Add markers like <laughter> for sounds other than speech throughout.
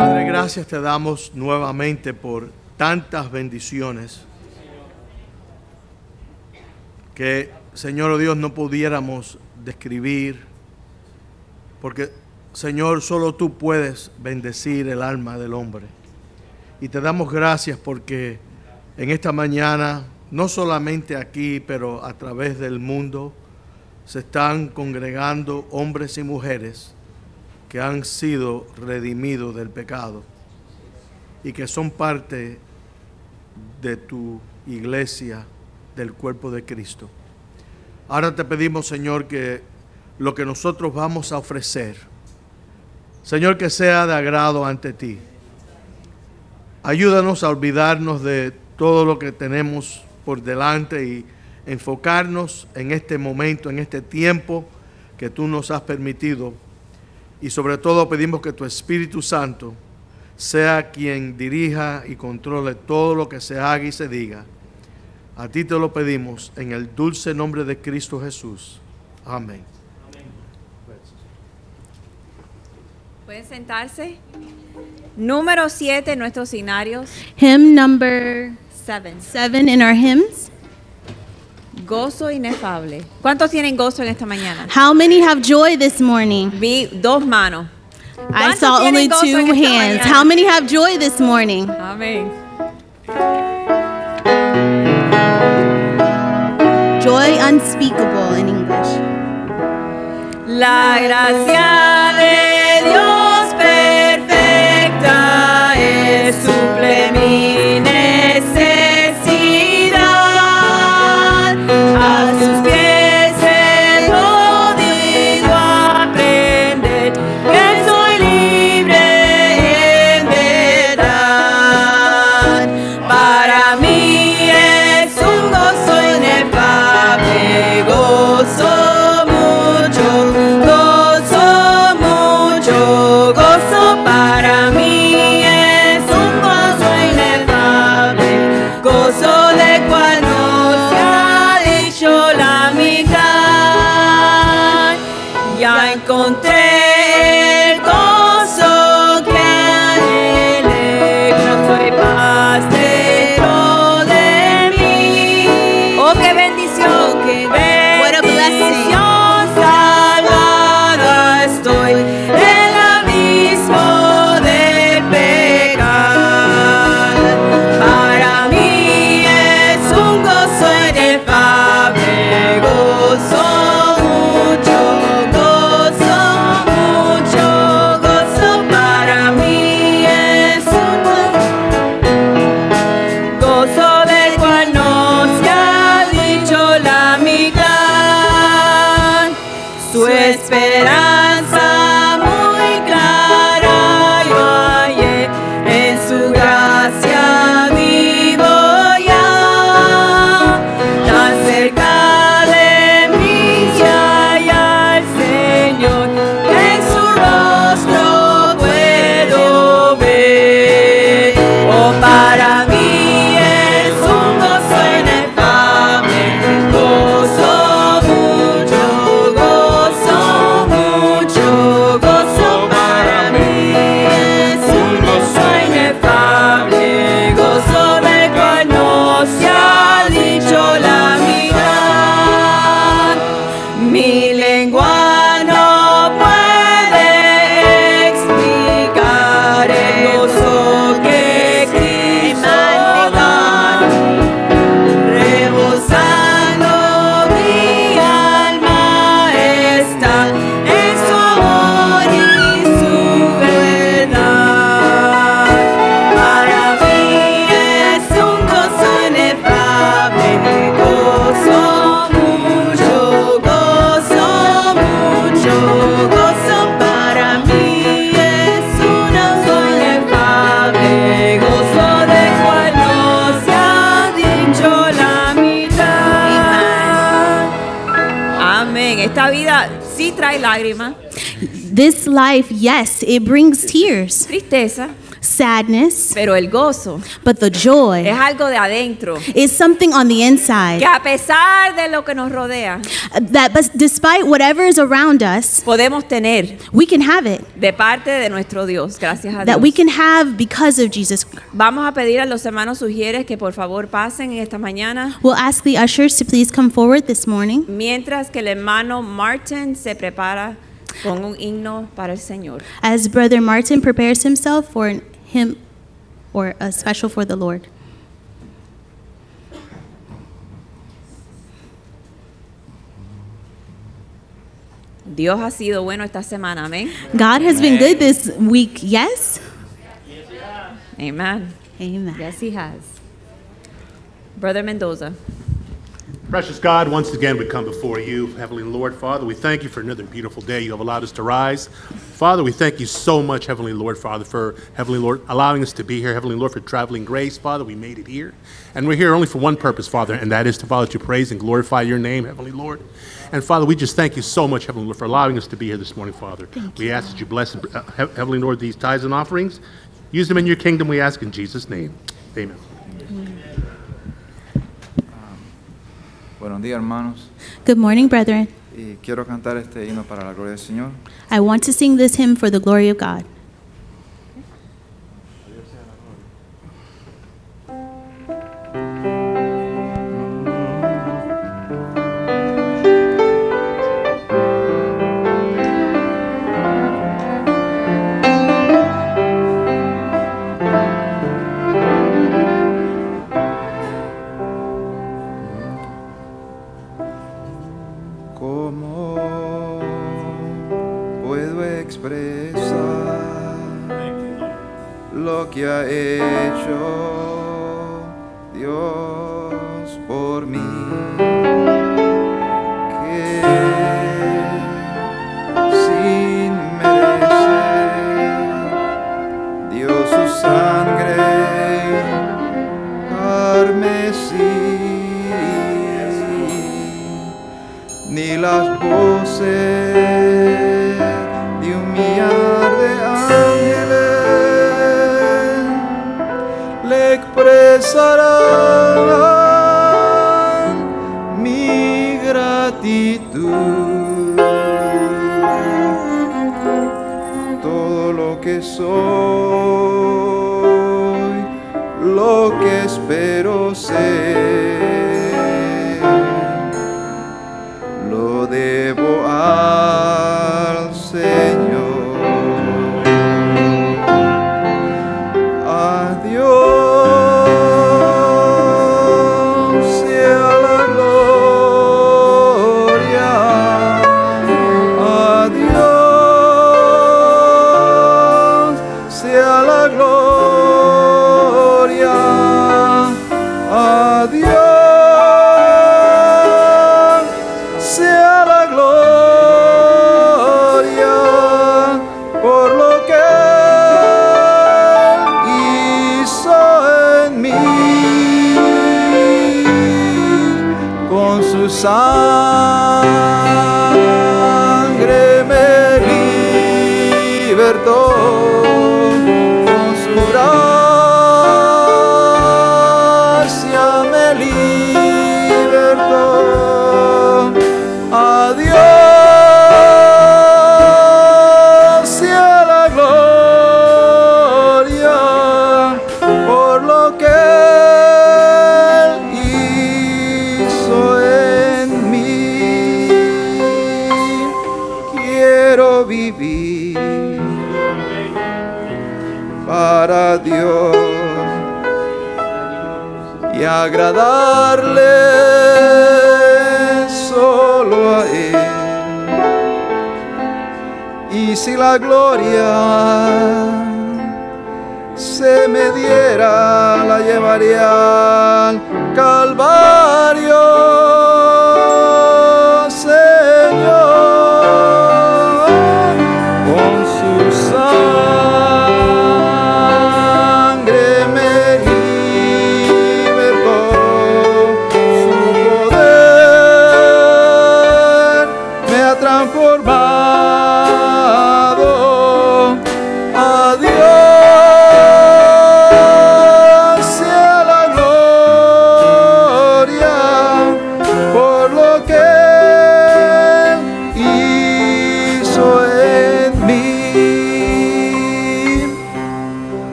Padre, gracias te damos nuevamente por tantas bendiciones que, Señor oh Dios, no pudiéramos describir, porque, Señor, solo tú puedes bendecir el alma del hombre. Y te damos gracias porque en esta mañana, no solamente aquí, pero a través del mundo, se están congregando hombres y mujeres que han sido redimidos del pecado y que son parte de tu iglesia, del cuerpo de Cristo. Ahora te pedimos, Señor, que lo que nosotros vamos a ofrecer, Señor, que sea de agrado ante ti. Ayúdanos a olvidarnos de todo lo que tenemos por delante y enfocarnos en este momento, en este tiempo que tú nos has permitido. Y sobre todo pedimos que tu Espíritu Santo sea quien dirija y controle todo lo que se haga y se diga. A ti te lo pedimos en el dulce nombre de Cristo Jesús. Amén. Pueden sentarse. Número 7 en nuestros signarios. Hymn number 7. seven in our hymns. Gozo inefable. ¿Cuántos tienen gozo en esta mañana? How many have joy this morning? Vi dos manos. I saw only two hands. How many have joy this morning? Amén. Joy unspeakable in English. La gracia de This life, yes, it brings tears, tristeza, sadness, pero el gozo but the es joy algo de adentro. is something on the inside. Que a pesar de lo que nos rodea, That but despite whatever is around us, podemos tener we can have it. de parte de nuestro Dios. Gracias a That we can have because of Jesus. Vamos a pedir a los hermanos sugieres que por favor pasen en esta mañana. We'll ask the ushers to please come forward this morning Mientras que el hermano Martin se prepara con un himno para el Señor. as Brother Martin prepares himself for an hymn or a special for the Lord. Dios ha sido bueno esta semana, amén. God has been good this week, yes? Amen. Amen. Yes, he has. Brother Mendoza. Precious God, once again we come before you, Heavenly Lord, Father. We thank you for another beautiful day you have allowed us to rise. Father, we thank you so much, Heavenly Lord, Father, for Heavenly Lord allowing us to be here, Heavenly Lord, for traveling grace, Father. We made it here. And we're here only for one purpose, Father, and that is to Father, to praise and glorify your name, Heavenly Lord. And Father, we just thank you so much, Heavenly Lord, for allowing us to be here this morning, Father. we ask that you bless, uh, He- Heavenly Lord, these tithes and offerings. Use them in your kingdom, we ask in Jesus' name. Amen. Buenos días, hermanos. Good morning, brethren. Y quiero cantar este himno para la gloria del Señor. I want to sing this hymn for the glory of God. Lo que ha hecho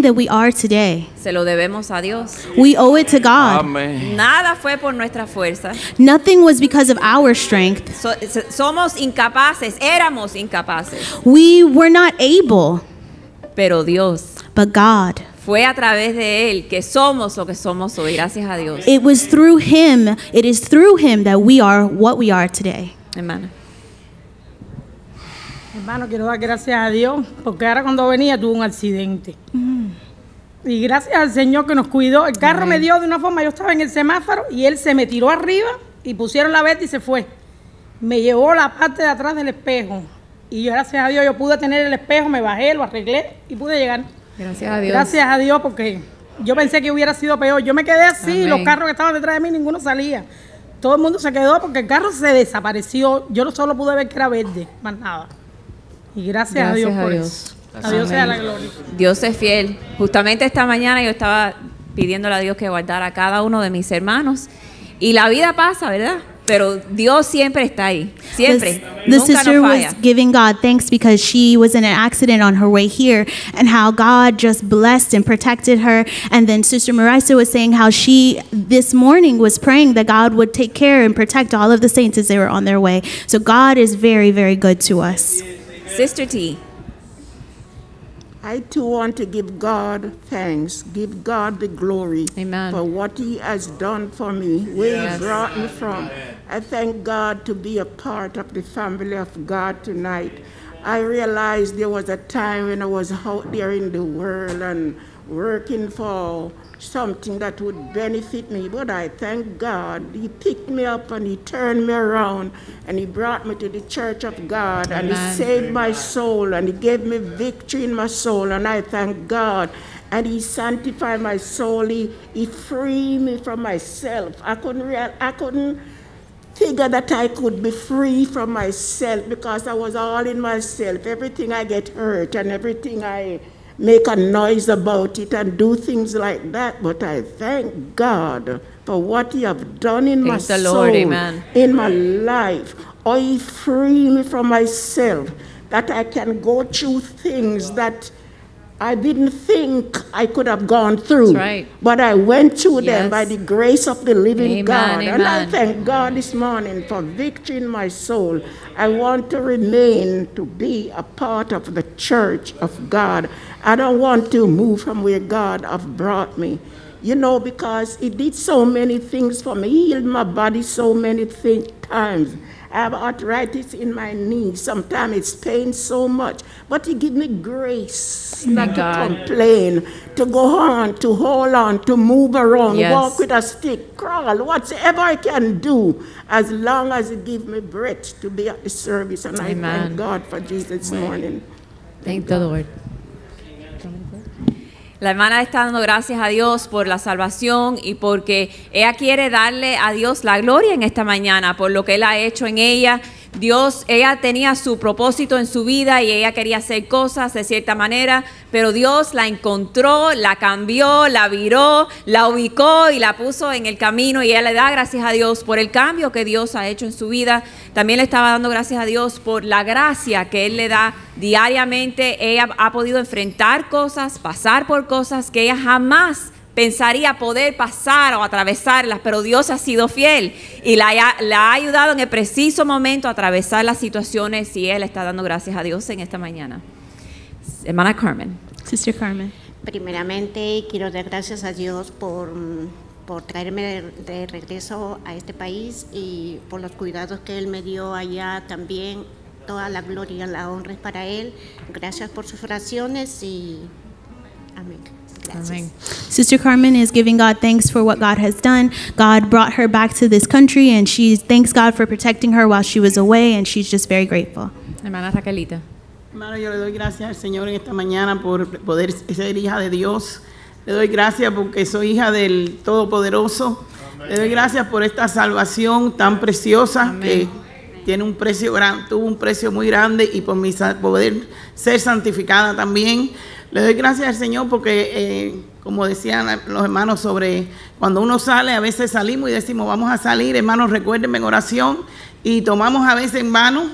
Everything that we are today, se lo debemos a Dios. we owe it to God. Amen. Nada fue por nuestra fuerza. Nothing was because of our strength. So- so- somos incapaces, éramos incapaces, We were not able, pero Dios but God. fue a través de él que somos lo que somos hoy, gracias a Dios. It was through Him, it is through Him that we are what we are today. Hermana. Hermano, quiero dar gracias a Dios, porque ahora cuando venía tuve un accidente. Y gracias al Señor que nos cuidó. El carro me dio de una forma, yo estaba en el semáforo y él se me tiró arriba y pusieron la verde y se fue. Me llevó la parte de atrás del espejo. Y yo, gracias a Dios, yo pude tener el espejo, me bajé, lo arreglé y pude llegar. Gracias a Dios. Gracias a Dios, porque yo pensé que hubiera sido peor. Yo me quedé así, Amén. los carros que estaban detrás de mí, ninguno salía. Todo el mundo se quedó porque el carro se desapareció. Yo no solo pude ver que era verde, más nada. Y gracias, a Dios a por Dios. eso. A Dios sea la gloria. Dios es fiel. Justamente esta mañana yo estaba pidiéndole a Dios que guardara a cada uno de mis hermanos. Y la vida pasa, ¿verdad? Pero Dios siempre está ahí. Siempre. The Nunca sister was giving God thanks because she was in an accident on her way here and how God just blessed and protected her. And then Sister Marisa was saying how she this morning was praying that God would take care and protect all of the saints as they were on their way. So God is very, very good to us. Sister T. I too want to give God thanks, give God the glory Amen. for what He has done for me, where Yes. He brought me from. I thank God to be a part of the family of God tonight. I realized there was a time when I was out there in the world and working for something that would benefit me, but I thank God. He picked me up and He turned me around and He brought me to the church of God and He saved my soul and He gave me victory in my soul, and I thank God. And He sanctified my soul. He, he freed me from myself. I couldn't real, I couldn't figure that I could be free from myself because I was all in myself. Everything I get hurt and everything I make a noise about it and do things like that. But I thank God for what He have done in my Thank the soul, Lord, in my life. Or He free me from myself that I can go through things that I didn't think I could have gone through. Right. But I went through them by the grace of the living Amen, God. And I thank God this morning for victory in my soul. I want to remain to be a part of the church of God. I don't want to move from where God have brought me. You know, because He did so many things for me. He healed my body so many thi- times. I have arthritis in my knees. Sometimes it's pain so much. But He give me grace not God. to complain, to go on, to hold on, to move around, Yes. walk with a stick, crawl, whatever I can do, as long as it give me breath to be at the service. And I thank God for Jesus morning. Thank the Lord. La hermana está dando gracias a Dios por la salvación y porque ella quiere darle a Dios la gloria en esta mañana por lo que Él ha hecho en ella. Dios, ella tenía su propósito en su vida y ella quería hacer cosas de cierta manera, pero Dios la encontró, la cambió, la viró, la ubicó y la puso en el camino y ella le da gracias a Dios por el cambio que Dios ha hecho en su vida. También le estaba dando gracias a Dios por la gracia que Él le da diariamente. Ella ha podido enfrentar cosas, pasar por cosas que ella jamás pensaría poder pasar o atravesarlas, pero Dios ha sido fiel y la, ha- la ha ayudado en el preciso momento a atravesar las situaciones y Él está dando gracias a Dios en esta mañana. Hermana Carmen. Sister Carmen. Primeramente, quiero dar gracias a Dios por, por traerme de, de regreso a este país y por los cuidados que Él me dio allá también. Toda la gloria y la honra es para Él. Gracias por sus oraciones y amén. Gracias. Sister Carmen is giving God thanks for what God has done. God brought her back to this country, and she thanks God for protecting her while she was away, and she's just very grateful. Hermana Raquelita. Hermano, yo le doy gracias al Señor en esta mañana por poder ser hija de Dios. Le doy gracias porque soy hija del Todopoderoso. Le doy gracias por esta salvación tan preciosa que tiene un precio gran, tuvo un precio muy grande y por mi poder ser santificada también. Le doy gracias al Señor porque, eh, como decían los hermanos, sobre cuando uno sale, a veces salimos y decimos, vamos a salir, hermanos, recuérdenme en oración y tomamos a veces en vano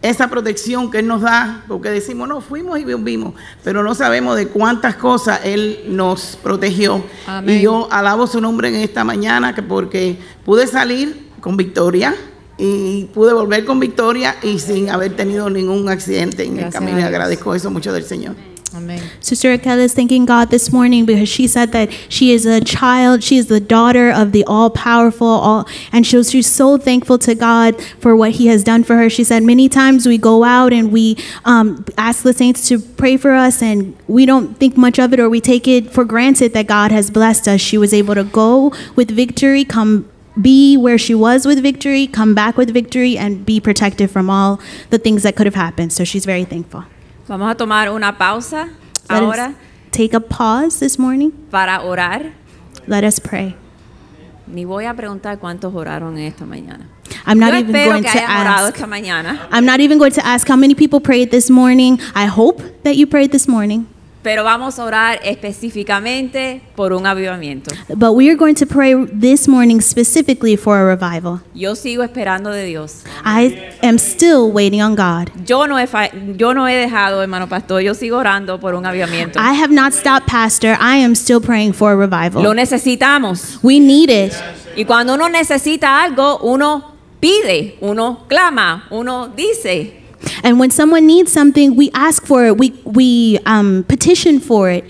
esa protección que Él nos da, porque decimos, no, fuimos y vimos, pero no sabemos de cuántas cosas Él nos protegió. Amén. Y yo alabo su nombre en esta mañana, que porque pude salir con victoria y pude volver con victoria y sin haber tenido ningún accidente en el camino. Y agradezco eso mucho del Señor. Amén. Sister Raquel is thanking God this morning because she said that she is a child, she is the daughter of the all powerful, all, and she was, she's so thankful to God for what He has done for her. She said many times we go out and we um, ask the saints to pray for us, and we don't think much of it or we take it for granted that God has blessed us. She was able to go with victory, come be where she was with victory, come back with victory, and be protected from all the things that could have happened. So she's very thankful. Vamos a tomar una pausa Let ahora take a pause this morning. para orar. Let us pray. Ni voy a preguntar cuántos oraron esta mañana. I'm not Yo even going to ask. esta mañana, I'm not even going to ask how many people prayed this morning. I hope that you prayed this morning. Pero vamos a orar específicamente por un avivamiento. But we are going to pray this morning specifically for a revival. Yo sigo esperando de Dios. I am still waiting on God. Yo no he, yo no he dejado, hermano pastor, yo sigo orando por un avivamiento. I have not stopped, Pastor. I am still praying for a revival. Lo necesitamos. We need it. Y cuando uno necesita algo, uno pide, uno clama, uno dice. And when someone needs something, we ask for it. We, we um, petition for it.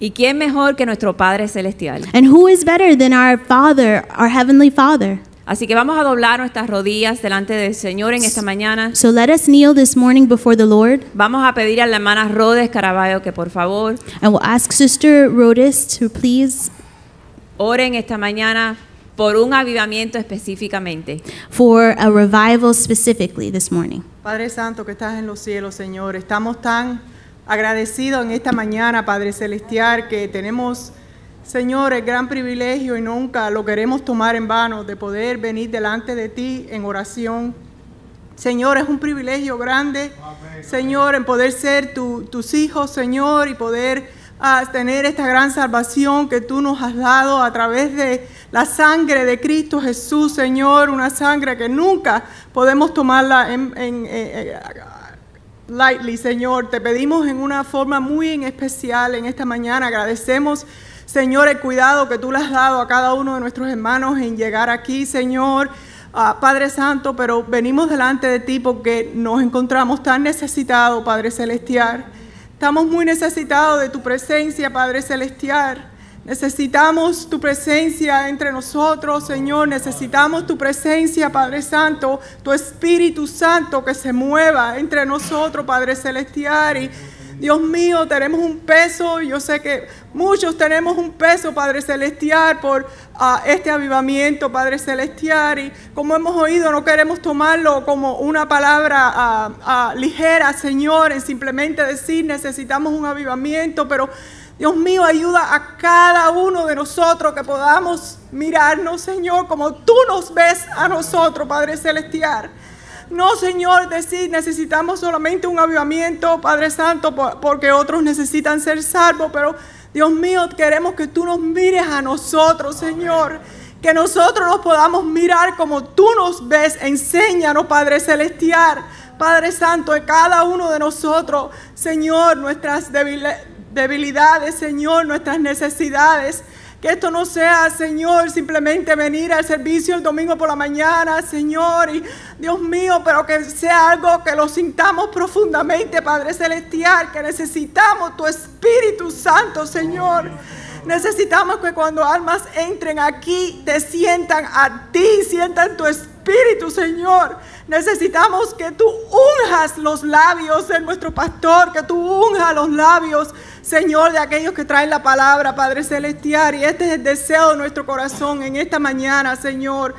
¿Y quién mejor que nuestro Padre Celestial? And who is better than our Father, our Heavenly Father? Así que vamos a doblar nuestras rodillas delante del Señor en esta mañana. So let us kneel this morning before the Lord. Vamos a pedir a la hermana Rodes Caraballo que por favor And we'll ask Sister Rhodis to please oren esta mañana por un avivamiento específicamente. for a revival specifically this morning. Padre Santo que estás en los cielos, Señor, estamos tan agradecidos en esta mañana, Padre Celestial, que tenemos, Señor, el gran privilegio y nunca lo queremos tomar en vano de poder venir delante de ti en oración. Señor, es un privilegio grande, Señor, en poder ser tu- tus hijos, Señor, y poder ah, tener esta gran salvación que tú nos has dado a través de la sangre de Cristo Jesús, Señor, una sangre que nunca podemos tomarla en- eh, eh, lightly, Señor. Te pedimos en una forma muy en especial en esta mañana. Agradecemos, Señor, el cuidado que tú le has dado a cada uno de nuestros hermanos en llegar aquí, Señor. Ah, Padre Santo, pero venimos delante de ti porque nos encontramos tan necesitados, Padre Celestial. Estamos muy necesitados de tu presencia, Padre Celestial. Necesitamos tu presencia entre nosotros, Señor. Necesitamos tu presencia, Padre Santo, tu Espíritu Santo que se mueva entre nosotros, Padre Celestial. Y Dios mío, tenemos un peso. Yo sé que muchos tenemos un peso, Padre Celestial, por ah, este avivamiento, Padre Celestial. Y como hemos oído, no queremos tomarlo como una palabra ah, ah, ligera, Señor, en simplemente decir necesitamos un avivamiento, pero Dios mío, ayuda a cada uno de nosotros que podamos mirarnos, Señor, como tú nos ves a nosotros, Padre Celestial. No, Señor, decir necesitamos solamente un avivamiento, Padre Santo, por- porque otros necesitan ser salvos, pero Dios mío, queremos que tú nos mires a nosotros, Señor. Que nosotros nos podamos mirar como tú nos ves. Enséñanos, Padre Celestial. Padre Santo, de cada uno de nosotros, Señor, nuestras debilidades, Señor, nuestras necesidades. Que esto no sea, Señor, simplemente venir al servicio el domingo por la mañana, Señor, y Dios mío, pero que sea algo que lo sintamos profundamente, Padre Celestial, que necesitamos tu Espíritu Santo, Señor. Necesitamos que cuando almas entren aquí, te sientan a ti, sientan tu Espíritu, Señor. Necesitamos que tú unjas los labios de nuestro pastor, que tú unjas los labios, Señor, de aquellos que traen la palabra, Padre Celestial. Y este es el deseo de nuestro corazón en esta mañana, Señor.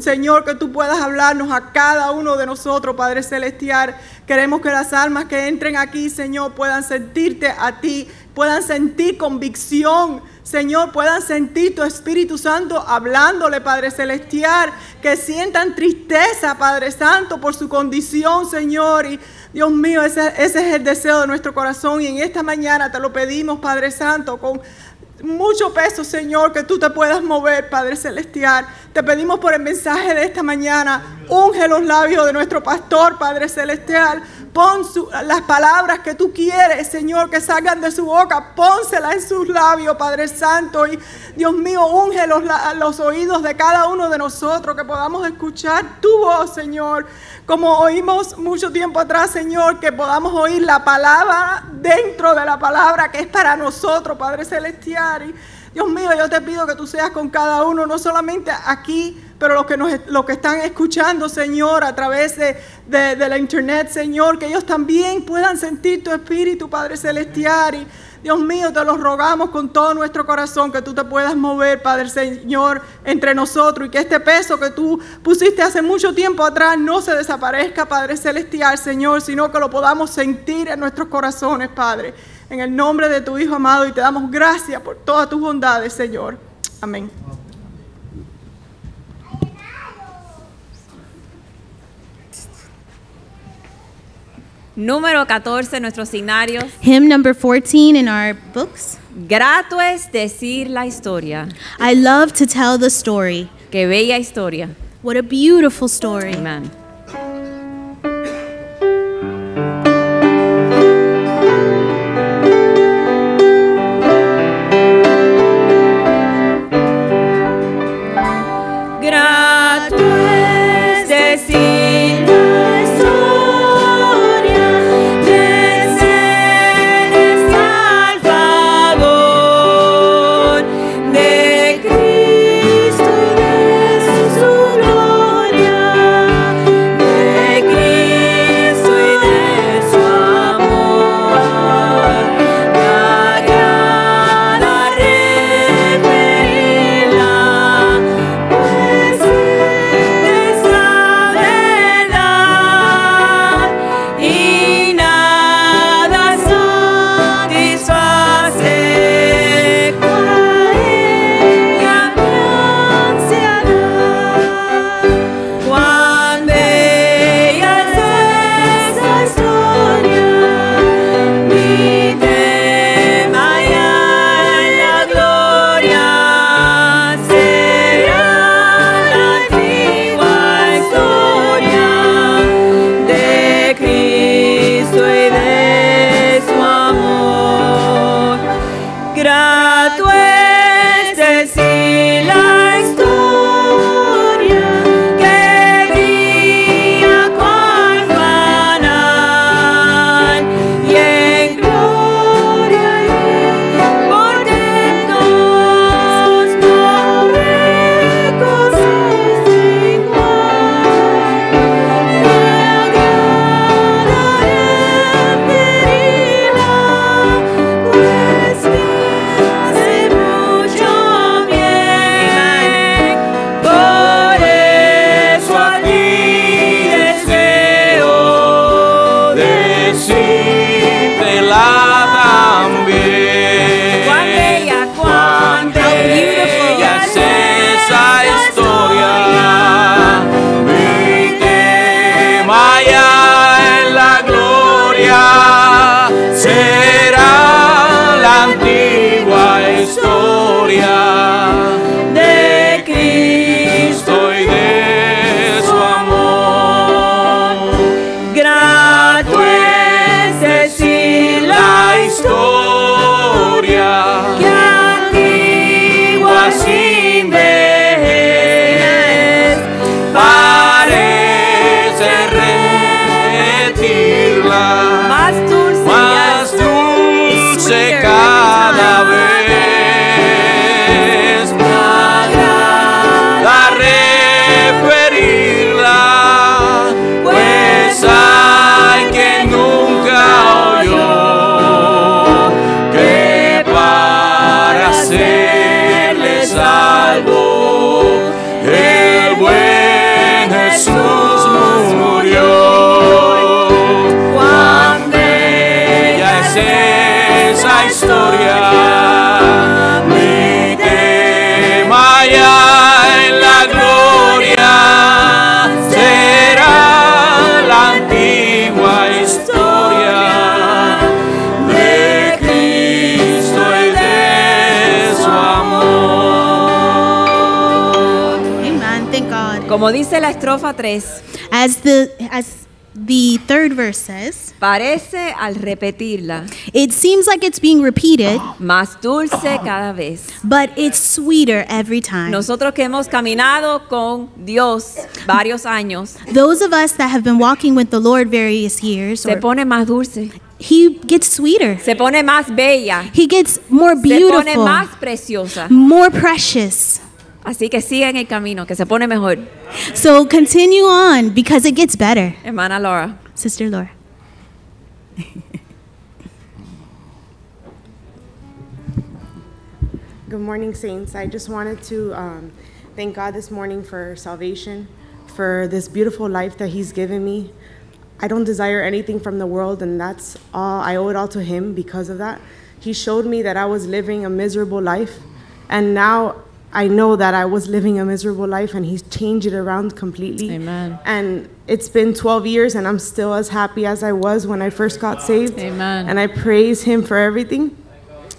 Señor, que tú puedas hablarnos a cada uno de nosotros, Padre Celestial. Queremos que las almas que entren aquí, Señor, puedan sentirte a ti, puedan sentir convicción, Señor, puedan sentir tu Espíritu Santo hablándole, Padre Celestial, que sientan tristeza, Padre Santo, por su condición, Señor. Y Dios mío, ese, ese es el deseo de nuestro corazón. Y en esta mañana te lo pedimos, Padre Santo, con mucho peso, Señor, que tú te puedas mover, Padre Celestial. Te pedimos por el mensaje de esta mañana, unge los labios de nuestro pastor, Padre Celestial. Pon las palabras que tú quieres, Señor, que salgan de su boca. Pónselas en sus labios, Padre Santo. Y Dios mío, unge los, los oídos de cada uno de nosotros, que podamos escuchar tu voz, Señor. Como oímos mucho tiempo atrás, Señor, que podamos oír la palabra dentro de la palabra que es para nosotros, Padre Celestial. Dios mío, yo te pido que tú seas con cada uno, no solamente aquí, pero los que, nos, los que están escuchando, Señor, a través de, de- la internet, Señor, que ellos también puedan sentir tu espíritu, Padre Celestial. Dios mío, te lo rogamos con todo nuestro corazón, que tú te puedas mover, Padre Señor, entre nosotros y que este peso que tú pusiste hace mucho tiempo atrás no se desaparezca, Padre Celestial, Señor, sino que lo podamos sentir en nuestros corazones, Padre. En el nombre de tu Hijo amado y te damos gracias por todas tus bondades, Señor. Amén. Número 14, nuestros signarios. Hymn number 14 in our books. Grato es decir la historia. I love to tell the story. Qué bella historia. What a beautiful story. Amén. Como dice la estrofa 3, As the as the third verse says, parece al repetirla it seems like it's being repeated, más dulce cada vez. but it's sweeter every time. Nosotros que hemos caminado con Dios varios años, Those of us that have been walking with the Lord various years, se pone más dulce, he gets sweeter. se pone más bella, He gets more se pone beautiful, más preciosa. more precious. Así que siga en el camino, que se pone mejor. So continue on because it gets better. Hermana Laura. Sister Laura. Good morning, Saints. I just wanted to um, thank God this morning for salvation, for this beautiful life that He's given me. I don't desire anything from the world, and that's all. I owe it all to Him because of that. He showed me that I was living a miserable life, and now I know that I was living a miserable life, and He's changed it around completely. Amen. And it's been 12 years, and I'm still as happy as I was when I first got saved. Amen. And I praise Him for everything.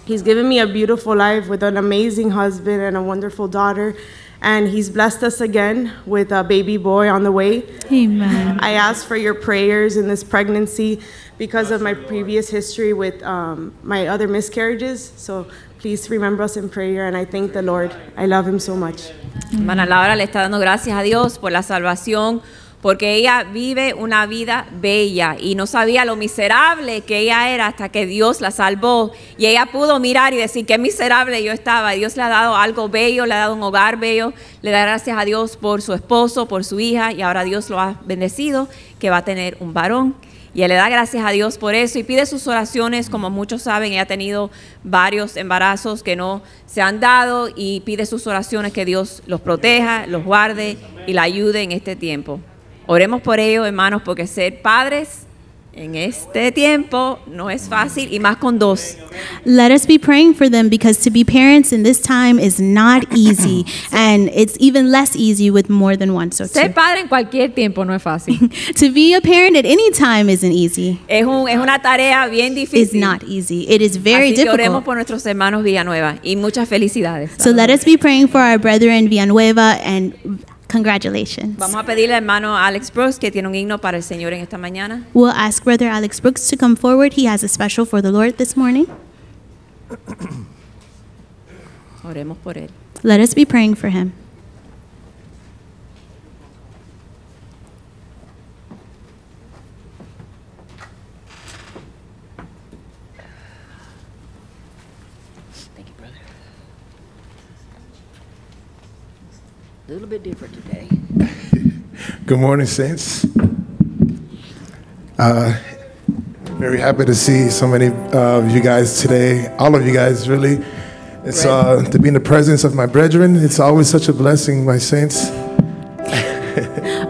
He's given me a beautiful life with an amazing husband and a wonderful daughter. And he's blessed us again with a baby boy on the way. Amen. I ask for your prayers in this pregnancy because of my previous history with um, my other miscarriages. So please remember us in prayer. And I thank the Lord. I love him so much. Hermana Laura le está dando gracias a Dios por la salvación, porque ella vive una vida bella y no sabía lo miserable que ella era hasta que Dios la salvó. Y ella pudo mirar y decir qué miserable yo estaba. Dios le ha dado algo bello, le ha dado un hogar bello. Le da gracias a Dios por su esposo, por su hija y ahora Dios lo ha bendecido que va a tener un varón. Y le da gracias a Dios por eso y pide sus oraciones, como muchos saben, ella ha tenido varios embarazos que no se han dado y pide sus oraciones que Dios los proteja, los guarde y la ayude en este tiempo. Oremos por ello, hermanos, porque ser padres en este tiempo no es fácil y más con dos. Let us be praying for them because to be parents in this time is not <coughs> easy, and it's even less easy with more than one. So Ser to, padre en cualquier tiempo no es fácil. <laughs> to be a parent at any time isn't easy. es, un- es una tarea bien It's difícil. not easy. It is very Así que oremos difficult. por nuestros hermanos Villanueva y muchas felicidades. So let us be praying for our brethren Villanueva and congratulations. Vamos a pedirle al hermano Alex Brooks que tiene un himno para el Señor en esta mañana. We'll ask Brother Alex Brooks to come forward. He has a special for the Lord this morning. Oremos por él. Let us be praying for him. A little bit different today. <laughs> Good morning, Saints. Uh, very happy to see so many of you guys today. All of you guys, really. It's uh, to be in the presence of my brethren. It's always such a blessing, my saints. <laughs>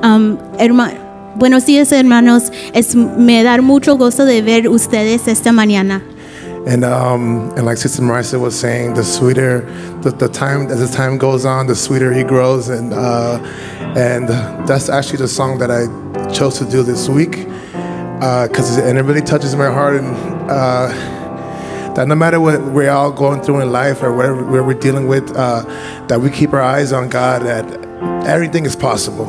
Um, herma- buenos días, hermanos. Es me dar mucho gusto de ver ustedes esta mañana. And um, and like Sister Marissa was saying, the sweeter the, the time as the time goes on, the sweeter he grows. And uh, and that's actually the song that I chose to do this week because and it really touches my heart and. Uh, that no matter what we're all going through in life or whatever we're dealing with, uh, that we keep our eyes on God, that everything is possible.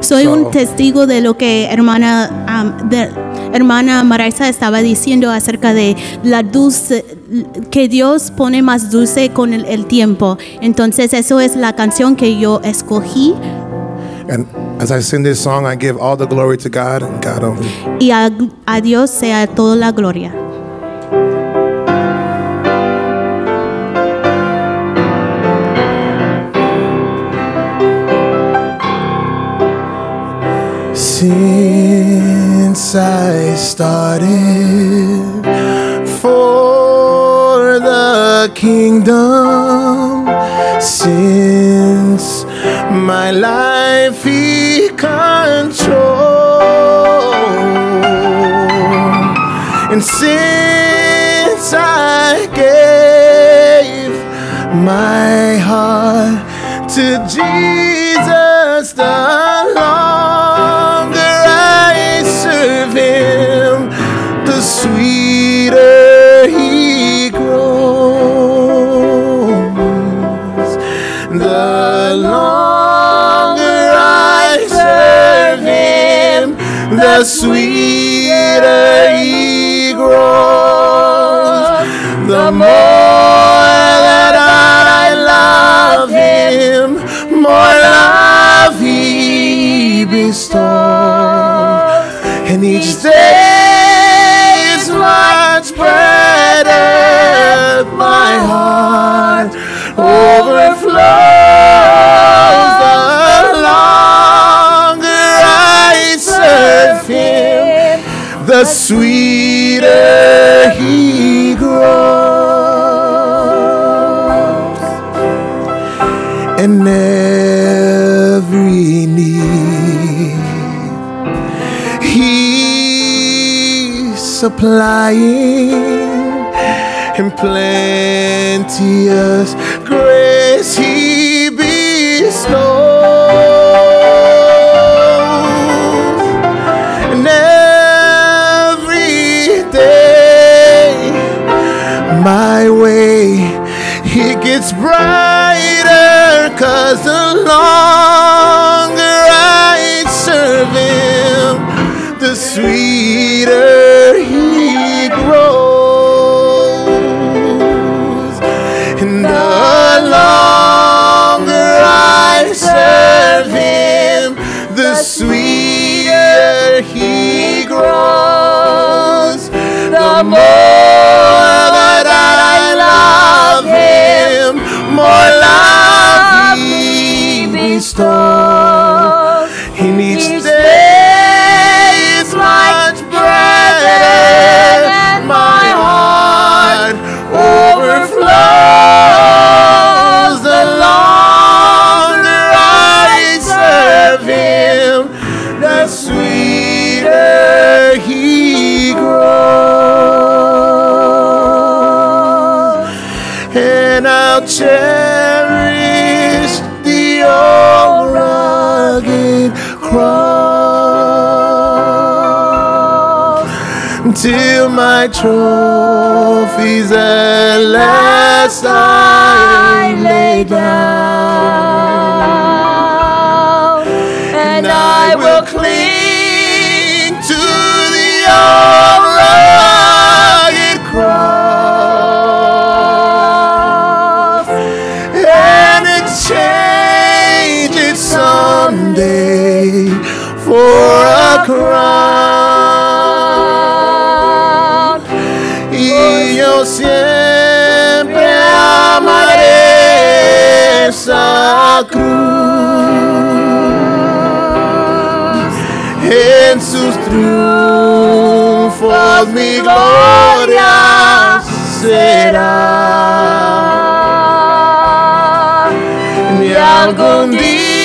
Soy un testigo de lo que hermana, um, de, hermana Marisa estaba diciendo acerca de la dulce, que Dios pone más dulce con el, el tiempo. Entonces, eso es la canción que yo escogí And as I sing this song, I give all the glory to God and God only. y a, a Dios sea toda la gloria. Since I started. For the kingdom, since my life he control, and since I gave my heart to Jesus, the the sweeter he grows. The more that I love him, more love he bestows. And each day is much brighter. My heart the sweeter he grows. And every need he's supplying and plenteous grace he bestows. Brighter, cause the longer I serve him, the sweeter he grows. And the longer I serve him, the sweeter he grows. The more that I love him, more love he bestows. Trophies last I lay down, and I will cling to the rugged cross and exchange it someday for a crown. Siempre amaré esa cruz. En sus triunfos mi gloria será. Y algún día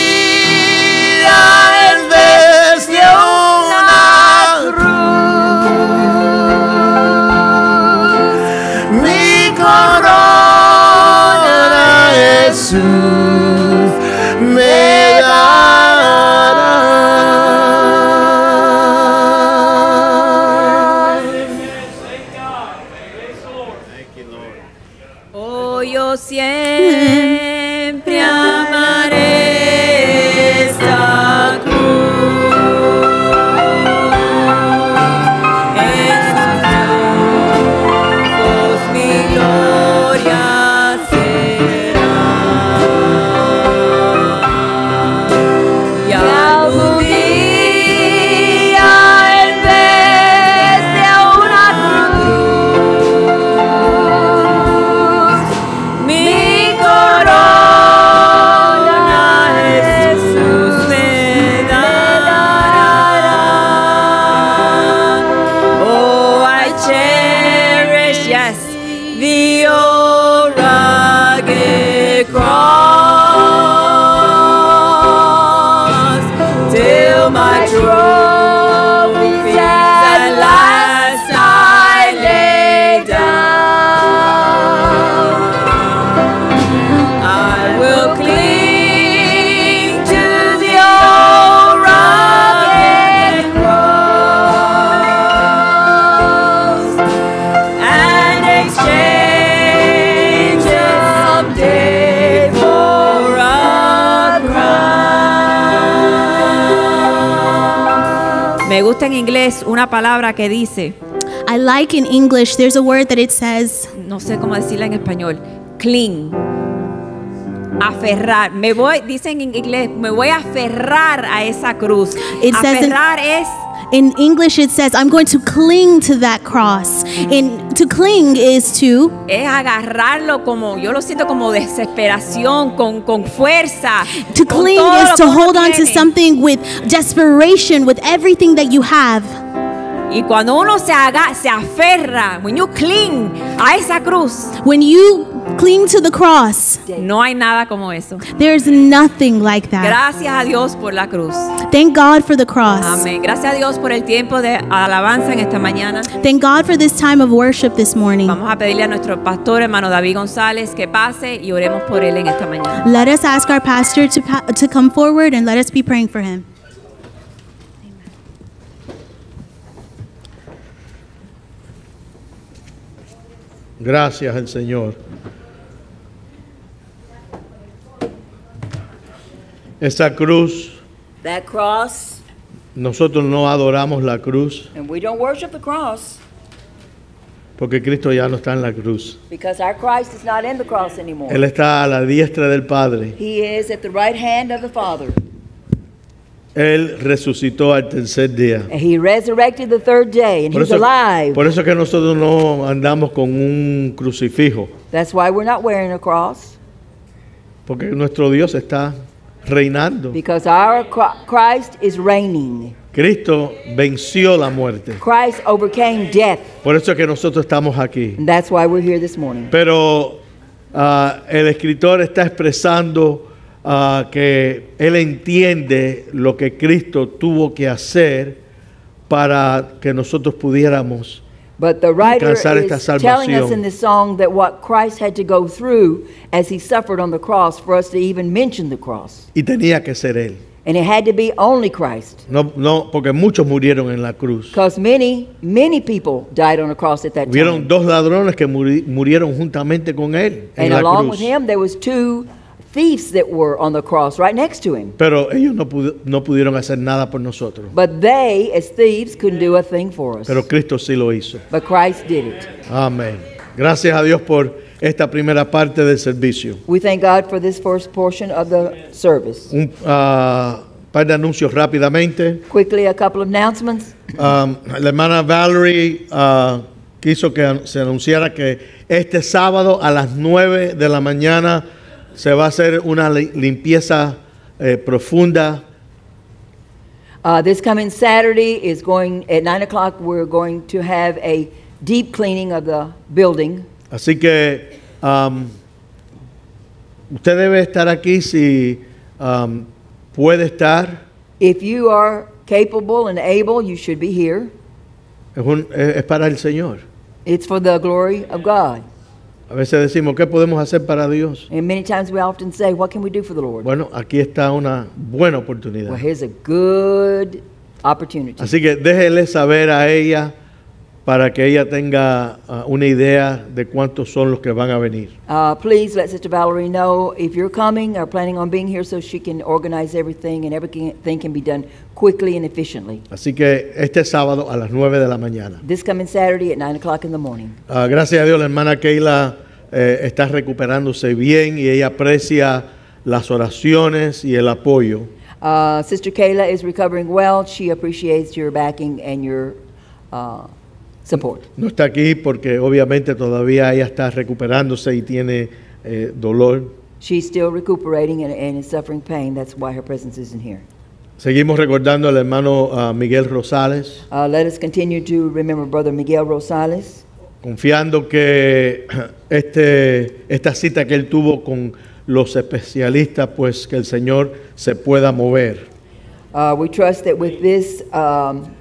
Jesús una palabra que dice, I like in English, there's a word that it says, no sé cómo decirla en español, cling. Aferrar. Me voy, dicen en inglés, me voy a aferrar a esa cruz. It says in- aferrar es in English, it says, I'm going to cling to that cross. And to cling is to es agarrarlo como, yo lo siento como desesperación, con, con fuerza. To con cling is to hold on to tiene. something with desperation, with everything that you have. Y cuando uno se, haga, se aferra, when you cling a esa cruz, When you cling to the cross, no hay nada como eso. there's nothing like that. Gracias a Dios por la cruz. Thank God for the cross. Amén. Gracias a Dios por el tiempo de alabanza en esta mañana. Thank God for this time of worship this morning. Vamos a pedirle a nuestro pastor, hermano David González, que pase y oremos por él en esta mañana. Let us ask our pastor to, pa- to come forward and let us be praying for him. Gracias al Señor. Esa cruz, That cross, nosotros no adoramos la cruz and we don't worship the cross porque Cristo ya no está en la cruz. because our Christ is not in the cross anymore. Él está a la diestra del Padre. He is at the right hand of the Father. Él resucitó al tercer día. And he resurrected the third day, and Por he's eso, alive. por eso que nosotros no andamos con un crucifijo, That's why we're not wearing a cross, porque nuestro Dios está reinando. because our Christ is reigning. Cristo venció la muerte. Christ overcame death. Por eso es que nosotros estamos aquí. And that's why we're here this morning. Pero ah, el escritor está expresando que él entiende lo que Cristo tuvo que hacer para que nosotros pudiéramos But the writer alcanzar esta is telling us in this song that what Christ had to go through as he suffered on the cross for us to even mention the cross. Y tenía que ser él. And it had to be only Christ. No, no, porque muchos murieron en la cruz. Because many, many people died on the cross at that Hubieron time. dos ladrones que muri- murieron juntamente con él en And la along cruz. with him, there was two thieves that were on the cross right next to him. Pero ellos no, pudi- no pudieron hacer nada por nosotros. But they, as thieves, couldn't do a thing for us. Pero Cristo sí lo hizo. But Christ did it. Amén. Gracias a Dios por esta primera parte del servicio. We thank God for this first portion of the service. Un ah, par de anuncios rápidamente. Quickly, a couple of announcements. Um, la hermana Valerie ah, quiso que se anunciara que este sábado a las 9 de la mañana se va a hacer una li- limpieza eh, profunda Uh, this coming Saturday is going, at 9 o'clock, we're going to have a deep cleaning of the building. Así que um, usted debe estar aquí si um, puede estar. If you are capable and able, you should be here. Es, un- es- es para el Señor. It's for the glory of God. A veces decimos, ¿qué podemos hacer para Dios? And many times we often say, What can we do for the Lord? Bueno, aquí está una buena oportunidad. Well, here's a good opportunity. Así que déjele saber a ella para que ella tenga ah, una idea de cuántos son los que van a venir. Uh, please let Sister Valerie know if you're coming or planning on being here so she can organize everything and everything can be done quickly and efficiently. Así que este sábado a las 9 de la mañana. This coming Saturday at 9 o'clock in the morning. Ah, gracias a Dios, la hermana Keila eh, está recuperándose bien y ella aprecia las oraciones y el apoyo. Uh, Sister Kayla is recovering well. She appreciates your backing and your uh, support. No está aquí porque obviamente todavía ella está recuperándose y tiene eh, dolor. She's still recuperating and, and is suffering pain. That's why her presence isn't here. Seguimos recordando al hermano ah, Miguel Rosales, Uh, let us continue to remember Brother Miguel Rosales, confiando que <clears throat> este, esta cita que él tuvo con los especialistas, pues que el Señor se pueda mover. Uh, we trust that with this um,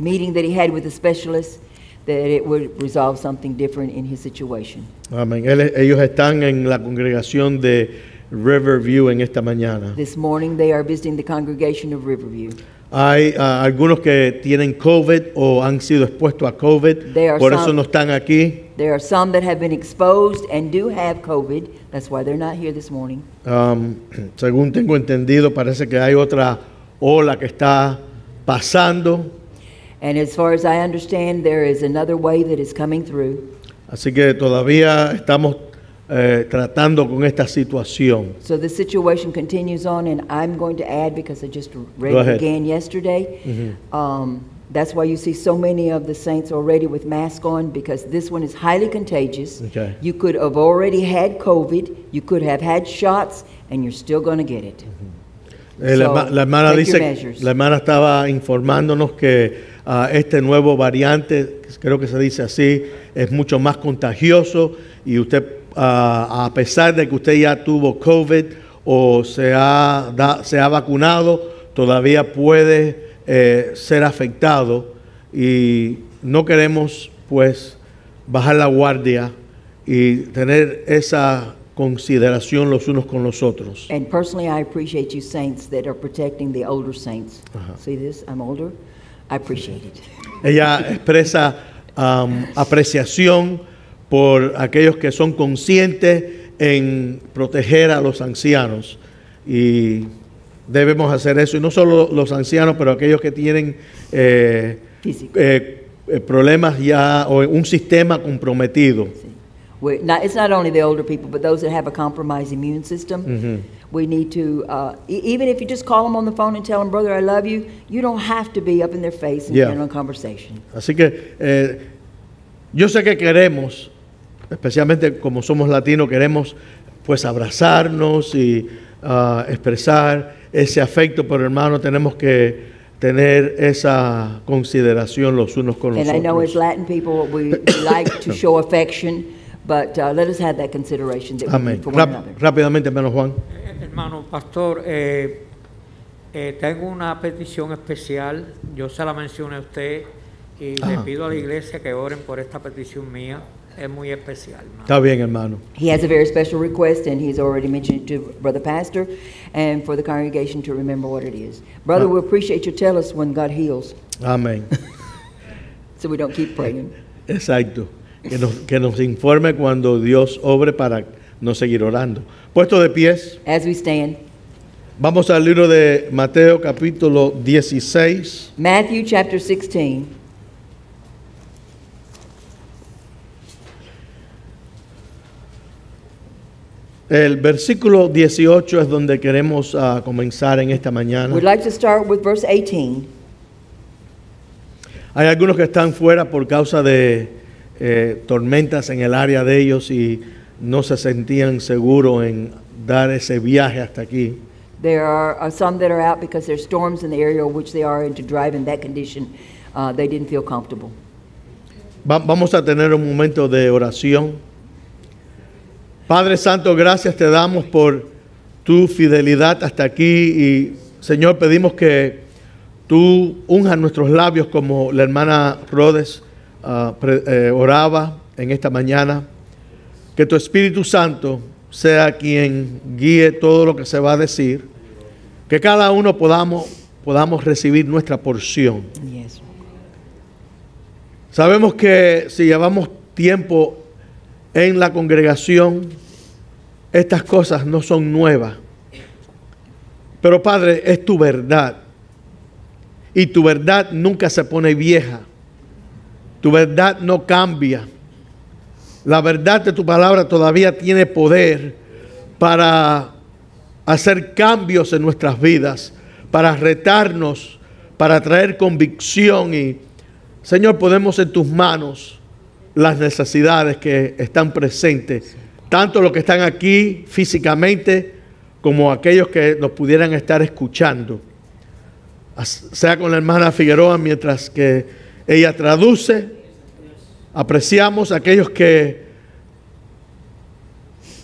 meeting that he had with the specialists, that it would resolve something different in his situation. Amén. Ellos están en la congregación de Riverview en esta mañana. This morning, they are visiting the congregation of Riverview. Hay ah, algunos que tienen COVID o han sido expuestos a COVID, There por eso some- no están aquí. There are some that have been exposed and do have COVID. That's why they're not here this morning. Um, <clears throat> según tengo entendido, parece que hay otra ola que está pasando. And as far as I understand, there is another way that is coming through. Así que todavía estamos eh, tratando con esta situación. So the situation continues on, and I'm going to add, because I just read Go it ahead. again yesterday, Mhm. um, that's why you see so many of the saints already with masks on, because this one is highly contagious. Okay. You could have already had COVID, you could have had shots, and you're still going to get it. Eh, la, So, herma- la hermana dice, measures. la hermana estaba informándonos que ah, este nuevo variante, creo que se dice así, es mucho más contagioso y usted, ah, a pesar de que usted ya tuvo COVID o se ha, da- se ha vacunado, todavía puede eh, ser afectado y no queremos pues bajar la guardia y tener esa consideración los unos con los otros. And personally, I appreciate you saints that are protecting the older saints. See this? I'm older. I appreciate it. Ella expresa am, apreciación por aquellos que son conscientes en proteger a los ancianos y debemos hacer eso. Y no solo los ancianos, pero aquellos que tienen eh, eh, eh, problemas ya o un sistema comprometido. We're not, it's not only the older people, but those that have a compromised immune system. Ujú. We need to, uh, e- even if you just call them on the phone and tell them, brother, I love you, you don't have to be up in their face and Yeah. general conversation. Así que eh, yo sé que queremos, especialmente como somos latinos, queremos pues abrazarnos y ah, expresar ese afecto, pero hermano, tenemos que tener esa consideración los unos con los And I know as otros. Latin people, we we like to show affection, but uh, let us have that consideration that we Amén. need for one Ráp- another. rápidamente, hermano Juan. Hermano pastor, eh, eh, tengo una petición especial. Yo se la mencioné a usted y le Ajá. pido a la iglesia que oren por esta petición mía. Es muy especial. hermano. Está bien, hermano. He has a very special request, and he's already mentioned it to Brother Pastor and for the congregation to remember what it is. Brother, Ah. we appreciate you tell us when God heals, Amén. <laughs> so we don't keep praying. Exacto. Que nos, que nos informe cuando Dios obre para no seguir orando. Puesto de pies. As we stand. Vamos al libro de Mateo capítulo 16. Matthew chapter 16. El versículo 18 es donde queremos ah, comenzar en esta mañana. We'd like to start with verse 18. Hay algunos que están fuera por causa de eh, tormentas en el área de ellos y no se sentían seguros en dar ese viaje hasta aquí. There are uh, some that are out because there's storms in the area which they are, and to drive in that condition, uh, they didn't feel comfortable. Va- vamos a tener un momento de oración. Padre Santo, gracias te damos por tu fidelidad hasta aquí y Señor pedimos que tú unjas nuestros labios como la hermana Rhodes ah, pre- eh, oraba en esta mañana. Que tu Espíritu Santo sea quien guíe todo lo que se va a decir. Que cada uno podamos, podamos recibir nuestra porción. Yes. Sabemos que si llevamos tiempo en la congregación, estas cosas no son nuevas. Pero Padre, es tu verdad. Y tu verdad nunca se pone vieja. Tu verdad no cambia. La verdad de tu palabra todavía tiene poder para hacer cambios en nuestras vidas, para retarnos, para traer convicción y Señor, ponemos en tus manos las necesidades que están presentes, tanto los que están aquí físicamente como aquellos que nos pudieran estar escuchando. Sea con la hermana Figueroa mientras que ella traduce, apreciamos a aquellos que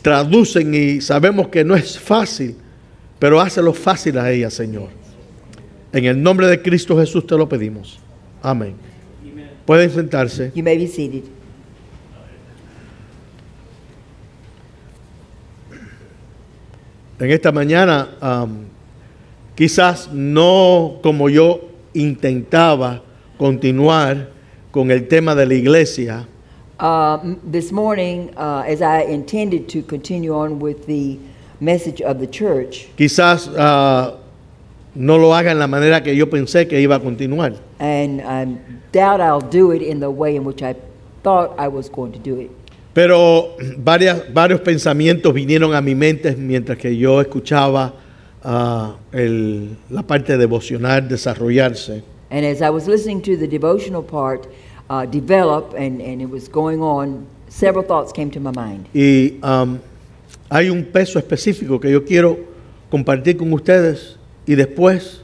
traducen y sabemos que no es fácil, pero hácelo fácil a ella, Señor. En el nombre de Cristo Jesús te lo pedimos. Amén. Pueden sentarse. You may be seated. En esta mañana, quizás no como yo intentaba continuar con el tema de la iglesia, Uh, this morning, uh, as I intended to continue on with the message of the church, quizás ah, no lo haga en la manera que yo pensé que iba a continuar. And I doubt I'll do it in the way in which I thought I was going to do it. Pero varias, varios pensamientos vinieron a mi mente mientras que yo escuchaba ah, el- la parte devocional desarrollarse. And as I was listening to the devotional part uh, develop and, and it was going on, several thoughts came to my mind. Y am, hay un peso específico que yo quiero compartir con ustedes y después